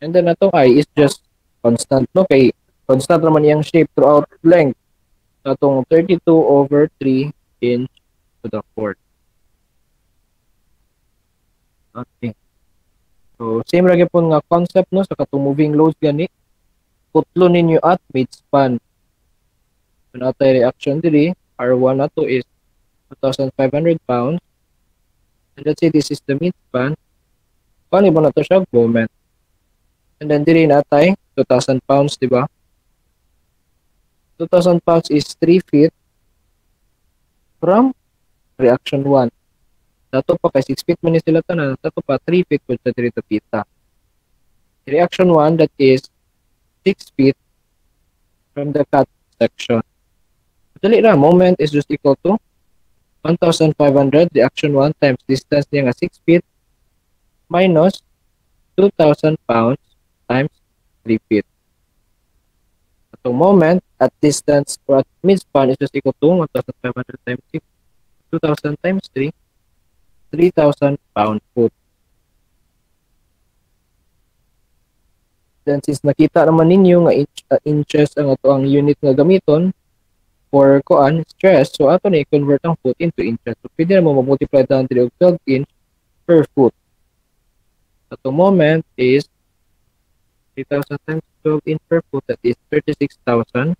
And then atong i is just constant no? Kay constant naman iyang shape throughout length. Atong 32 over 3 inch to the fourth. Okay. So same ra gyapon nga concept no sa katong moving loads gani. Putlo ninyo at midspan. So natay reaction diri R1 na to is 2,500 pounds. And let's say this is the midspan. Paano ba na to siya? Moment. And then diri natay 2,000 pounds, di ba? 2,000 pounds is 3 feet from reaction 1. Dato pa kay 6 feet man sila tanan, dato pa 3 feet pud sa diri pita. Reaction 1 that is 6 feet from the cut section. Dali ra, moment is just equal to 1,500 reaction 1 times distance niya nga 6 feet minus 2,000 pounds times 3 feet. The moment, at distance or at midspan is just equal to 1,500 times 6, 2,000 times 3, 3,000 pound foot. Then since nakita naman ninyo nga inch, uh, inches ang ato ang unit nga gamiton for kuan stress, so ato na i-convert ang foot into inches. So pwede na mo multiply down diri og 12 inch per foot. At the moment is 3,000 times 12 inch per foot, that is 36,000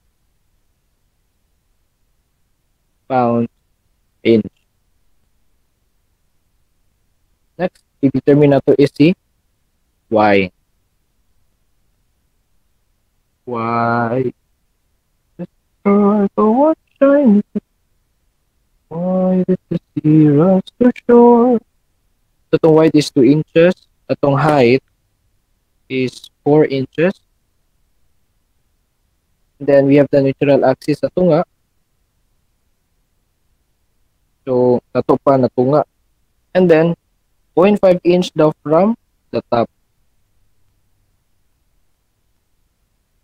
pounds inch. Next, i-determine na to is si y. y. Go what shiny. Why did the sea rush to? So, itong width is 2 inches. Atong height is 4 inches. Then we have the neutral axis sa tunga. So, nato pa na tunga. And then, 0.5 inch daw from the top.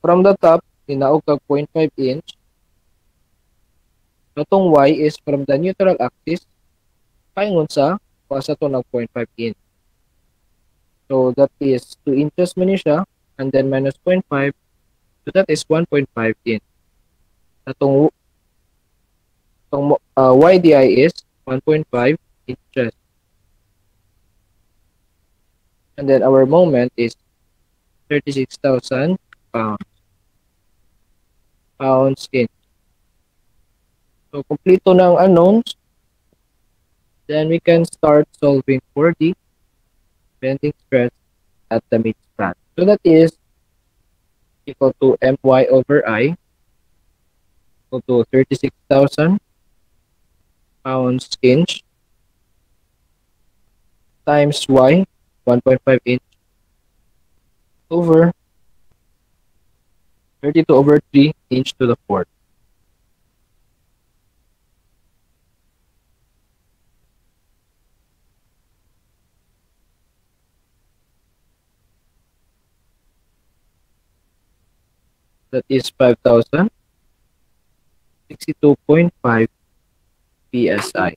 From the top, inaog kag 0.5 inch. Natong y is from the neutral axis paingon sa sa to ng 0.5 inch. So that is 2 inches ni siya and then minus 0.5 so that is 1.5 inch. Atong atong uh, YDI is 1.5 inches. And then our moment is 36,000 pounds. Pounds inch. So, kompleto na ang unknowns. Then we can start solving for the bending stress at the midspan. So that is equal to my over i equal to 36,000 pounds inch times y 1.5 inch over 32 over 3 inch to the fourth. That is 5,000 62.5 psi.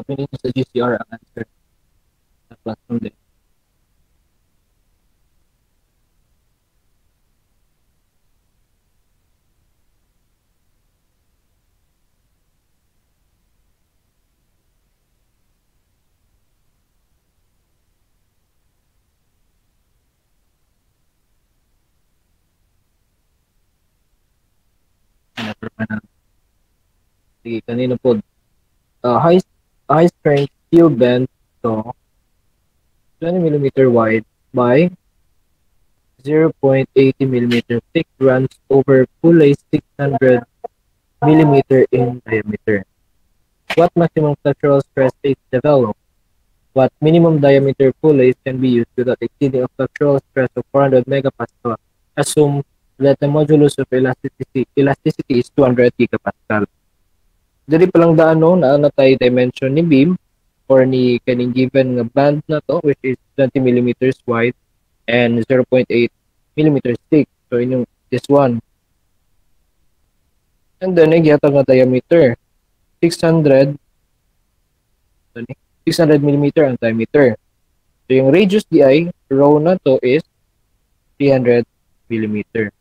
sabihin niyo sa GCR ang ah, answer sa classroom din. Sige, kanino po? Uh, hi high strength steel bend to 20 millimeter wide by 0.80 millimeter thick runs over pulley 600 millimeter in diameter. What maximum structural stress is developed? What minimum diameter pulleys can be used without exceeding a structural stress of 400 megapascal? Assume that the modulus of elasticity, elasticity is 200 gigapascal. Dili pa lang daan no, na natay dimension ni beam or ni kaning given nga band na to which is 20 millimeters wide and 0.8 millimeters thick. So inyong this one. And then nagyatag nga diameter 600 sorry, 600 millimeter ang diameter. So yung radius di rho na to is 300 millimeter.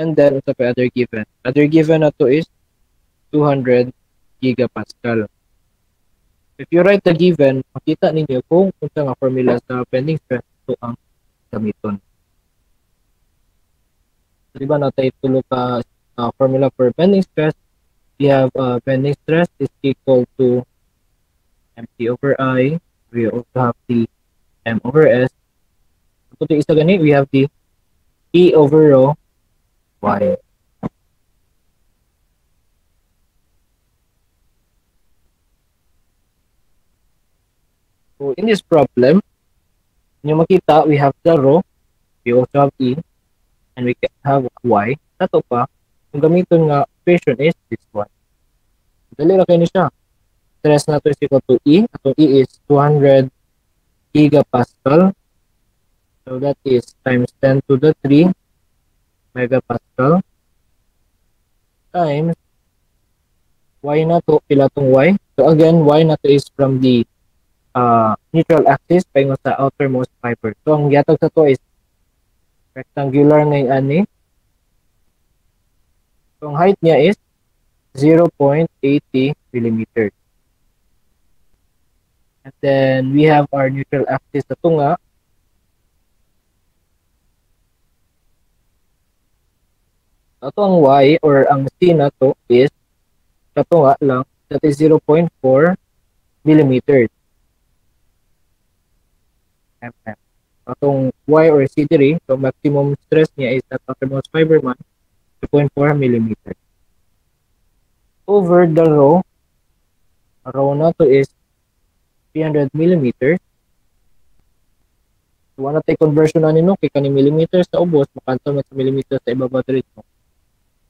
And then sa other given. Other given na to is 200 gigapascal. If you write the given, makita ninyo kung unsa nga formula sa bending stress to ang gamiton. So, diba natay tulo ka uh, formula for bending stress. We have uh, bending stress is equal to mt over i. We also have the m over s. Kung isa gani, we have the e over rho y. So in this problem, nyo makita, we have the rho, we also have E, and we have Y. Tato pa, yung gamiton nga equation is this one. Dali na kayo siya. Stress na to is equal to E. Atong E is 200 gigapascal. So that is times 10 to the 3 megapascal times y na to, pila tong y. So again, y na to is from the uh, neutral axis paingon sa outermost fiber. So ang gihatag sa to is rectangular yung ani. So ang height niya is 0.80 millimeters. And then we have our neutral axis sa tunga. Ito ang y or ang c na to is sa tunga lang that is 0.4 millimeters. Mm. Atong Y or C3, so maximum stress niya is at outermost fiber man, 2.4 mm. Over the row, row na to is 300 mm. So, wala tayo conversion na nino, kay kani millimeters sa ubos, man sa millimeters sa ibaba dito.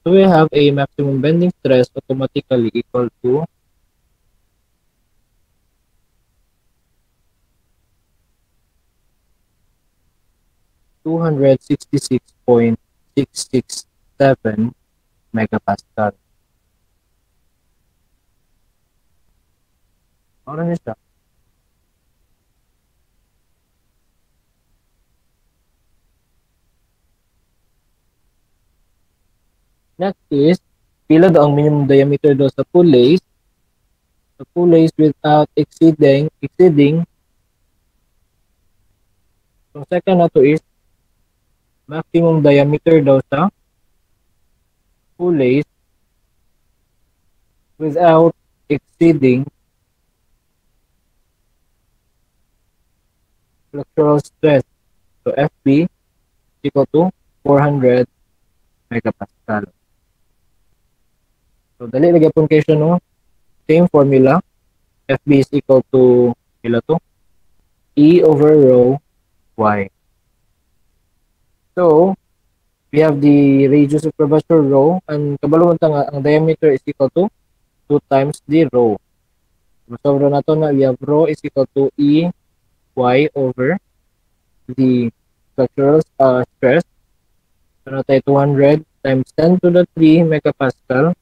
So we have a maximum bending stress automatically equal to two hundred sixty-six point six six seven megapascal. Ano na siya? Next is, pila daw ang minimum diameter daw sa pullays. Sa pullays without exceeding, exceeding. So second na to is, maximum diameter daw sa pullays without exceeding structural stress. So FB equal to 400 megapascal. So dali lagi pun kayo no? Same formula. FB is equal to pila to? E over rho Y. So, we have the radius of curvature rho and kabalo ta nga ang diameter is equal to 2 times the rho. Masobra na to na we have rho is equal to E y over the structural uh, stress. So na tayo 200 times 10 to the 3 megapascal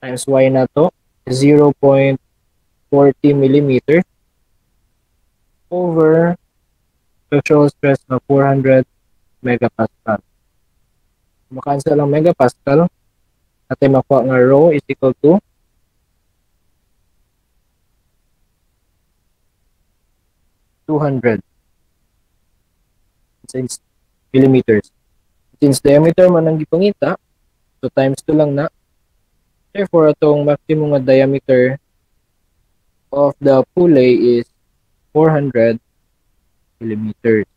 times y na to 0.40 millimeters over structural stress na 400 megapascal. Makansel ang megapascal at ay makuha nga rho is equal to two hundred since millimeters. Since diameter man ang gipangita, so times 2 lang na Therefore, itong maximum nga diameter of the pulley is 400 millimeters.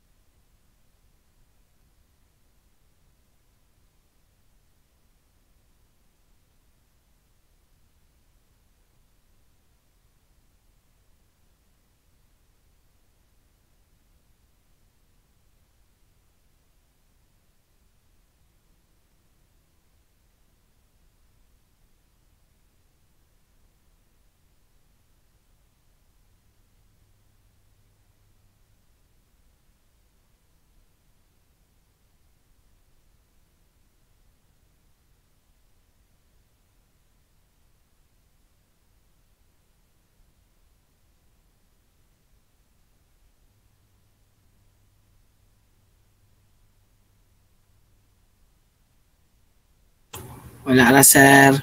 Wala na, sir.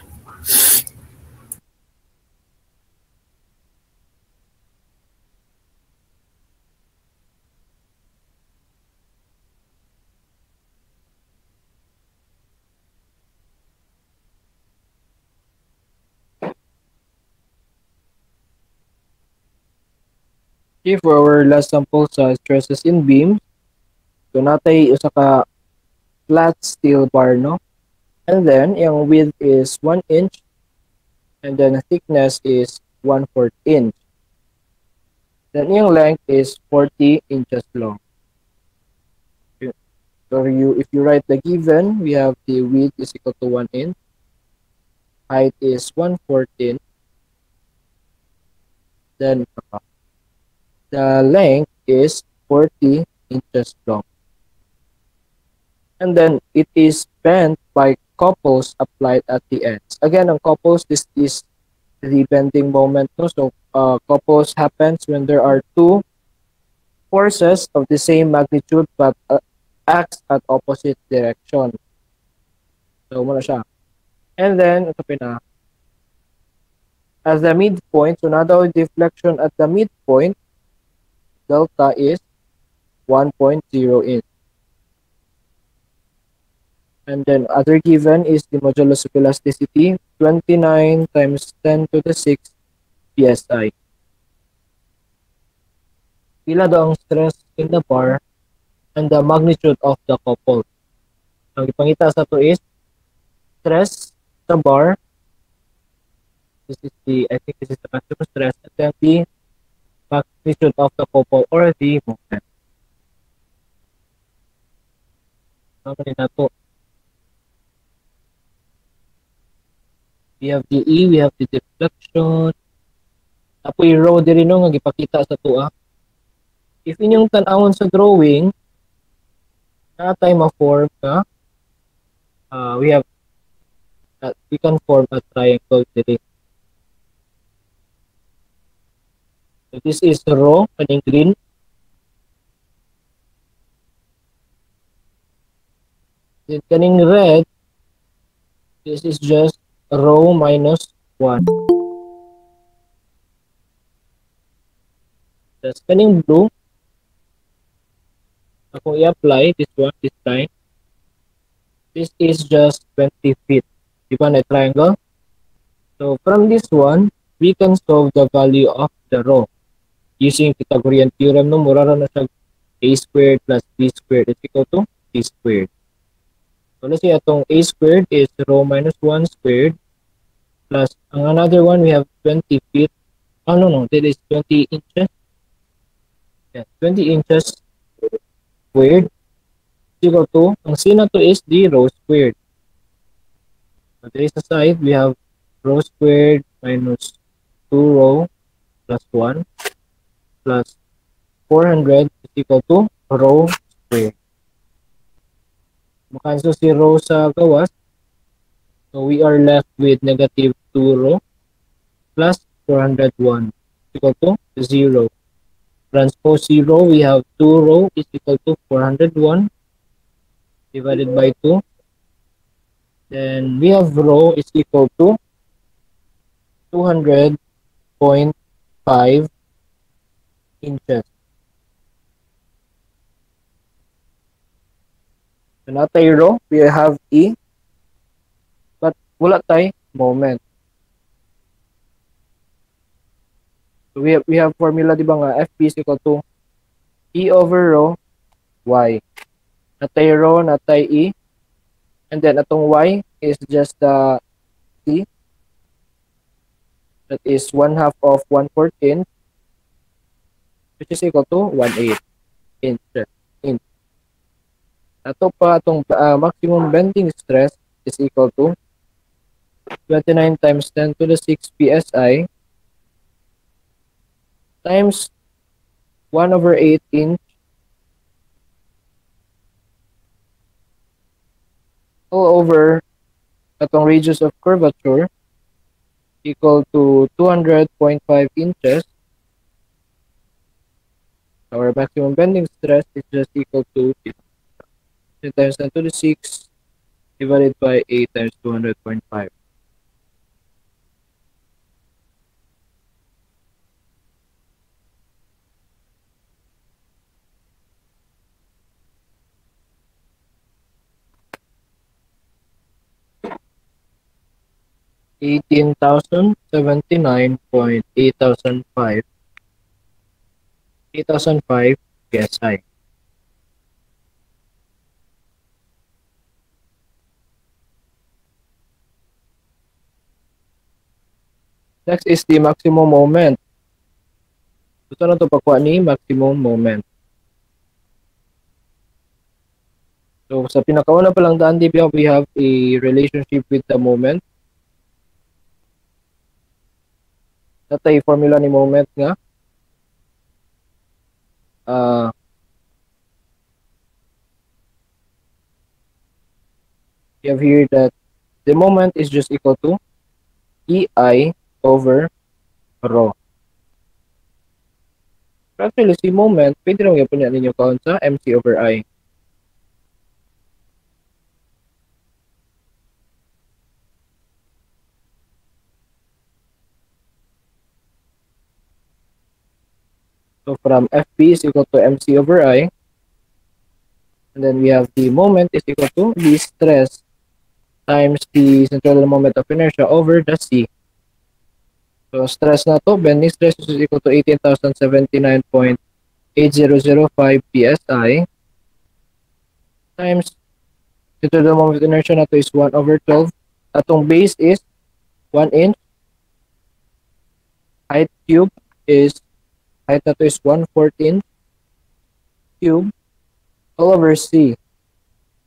For our last sample sa stresses in beams, so natay usa ka flat steel bar, no? And then, yung width is 1 inch, and then the thickness is 1 4 inch. Then, yung length is 40 inches long. So, you, if you write the given, we have the width is equal to 1 inch, height is 1 14, then uh, the length is 40 inches long. And then it is bent by couples applied at the ends. Again, on couples, this is the bending moment. No? So uh, couples happens when there are two forces of the same magnitude but uh, acts at opposite direction. So, muna siya. And then, ito pina, as the midpoint, so na deflection at the midpoint, delta is 1.0 inch. And then other given is the modulus of elasticity, 29 times 10 to the 6 psi. Pila daw ang stress in the bar and the magnitude of the couple. Ang ipangita sa to is stress sa bar. This is the, I think this is the maximum stress. And then the magnitude of the couple or the movement. Naman na to. We have the E, we have the deflection. Apo yung row diri no nga gipakita sa tuwa. If inyong tan-awon sa drawing, na tayo ma-form ka, uh, we have uh, we can form a triangle diri. So this is the row kaning green. Then kaning red, this is just row minus 1. Tapos kaning blue, ako i-apply this one, this line. This is just 20 feet. Di ba na triangle? So from this one, we can solve the value of the row. Using Pythagorean theorem, no, mura na siya a squared plus b squared is equal to c squared. So let's say itong a squared is row minus 1 squared plus ang another one we have 20 feet. Oh no no, that is 20 inches. Yeah, 20 inches squared is equal to, ang c na to is the row squared. So there is a side, we have row squared minus 2 row plus 1 plus 400 is equal to row squared. Makanso si row sa gawas. So we are left with negative 2 row plus 401 equal to 0. Transpose 0, we have 2 row is equal to 401 divided by 2. Then we have row is equal to 200.5 inches. Na tayo row, we have E. But wala tayo moment. So we have, we have formula di ba nga FP is equal to E over rho Y. Natay rho, natay E. And then atong Y is just the C. That is 1 half of 1 14 which is equal to 1 8 inch. Ato pa atong uh, maximum bending stress is equal to 29 times 10 to the 6 psi times 1 over 8 inch all over atong radius of curvature equal to 200.5 inches. Our maximum bending stress is just equal to 10 times 10 to the 6 divided by 8 times 200.5. eighteen thousand seventy nine point eight thousand five eight thousand five PSI. Next is the maximum moment. Gusto na ito pagkuha ni maximum moment. So, sa pinakauna pa lang daan, we have a relationship with the moment. natay formula ni moment nga uh, you have here that the moment is just equal to EI over rho. Actually, si moment, pwede lang yung ninyo count sa MC over I. So from FP is equal to MC over I. And then we have the moment is equal to the stress times the central moment of inertia over the C. So stress na to, bending stress is equal to 18,079.8005 PSI times central moment of inertia na to is 1 over 12. Atong base is 1 inch. Height cube is height na to is 114 cube all over C.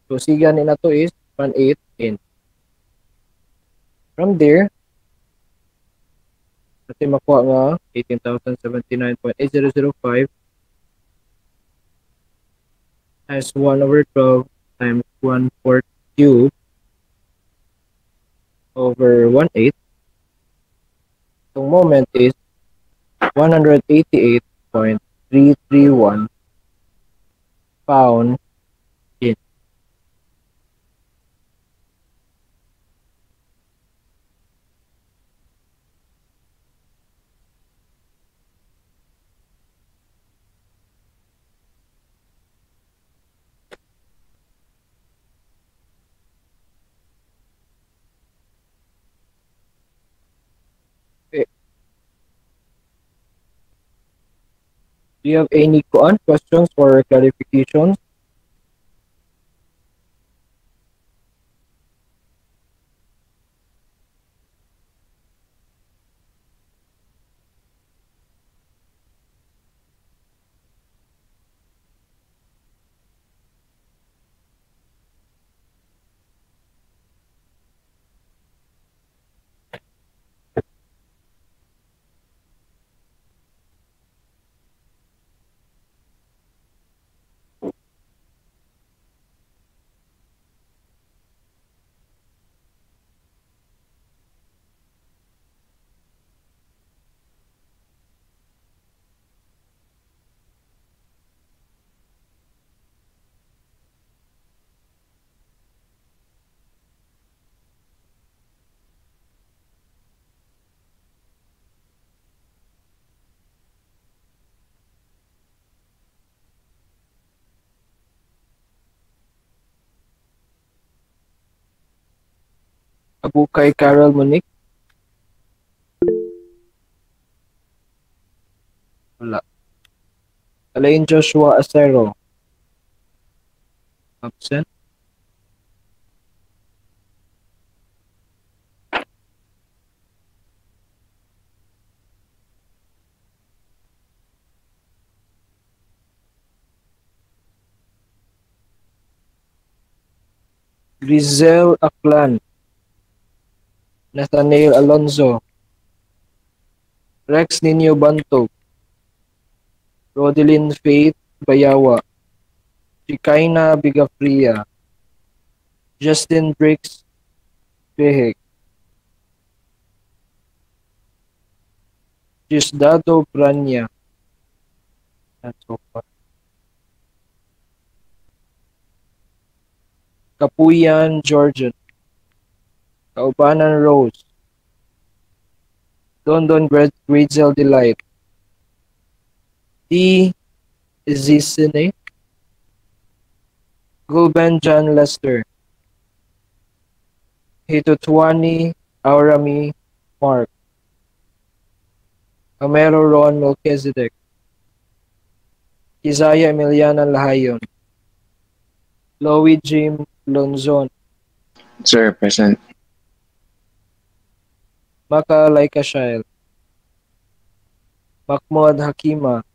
So C gani na to is 1/8 inch. From there, natin makuha nga 18,079.8005 times 1 over 12 times 1 4 cube over 1 8. Itong moment is 188.331 pound Do you have any questions or clarifications? Abukay Carol Monique. Wala. Alain Joshua Acero. Absent. Grizel Aklan. Nathaniel Alonzo. Rex Nino Bantog. Rodelyn Faith Bayawa. Chikaina Bigafria. Justin Briggs Behek. Gisdado Branya. That's so. Kapuyan Georgian. Kaubanan Rose. London Grad Grades Delight. D. Zisine. Gulben John Lester. Hitotwani Aurami Mark. Homero Ron Melchizedek. Isaiah Emiliana Lahayon. Lowy Jim Lonzon. Sir, present. Maka Laika Shail. Mahmoud Hakima.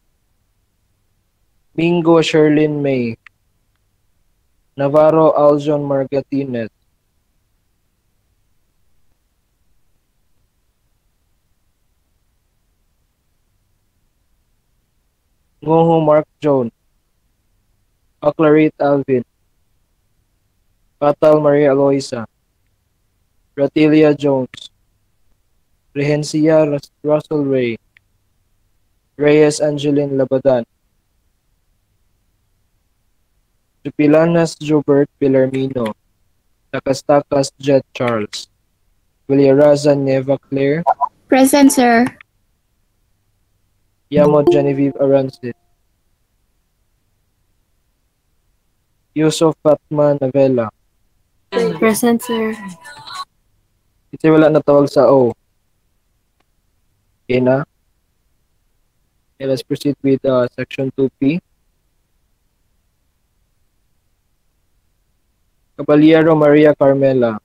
Mingo Sherlyn May. Navarro Aljon Margatines. Ngoho Mark Jones. Aclarit Alvin. Patal Maria Aloisa. Ratilia Jones. Rehencia Rus- Russell Ray. Reyes Angeline Labadan. Jupilanas Jobert Pilarmino. Takas-Takas Jet Charles. Villaraza Neva Claire. Present, sir. Yamo Genevieve Arances. Yusuf Fatma Navela. Present, sir. Kasi wala natawag sa O. Okay na? Okay, let's proceed with uh, section 2P. Caballero Maria Carmela.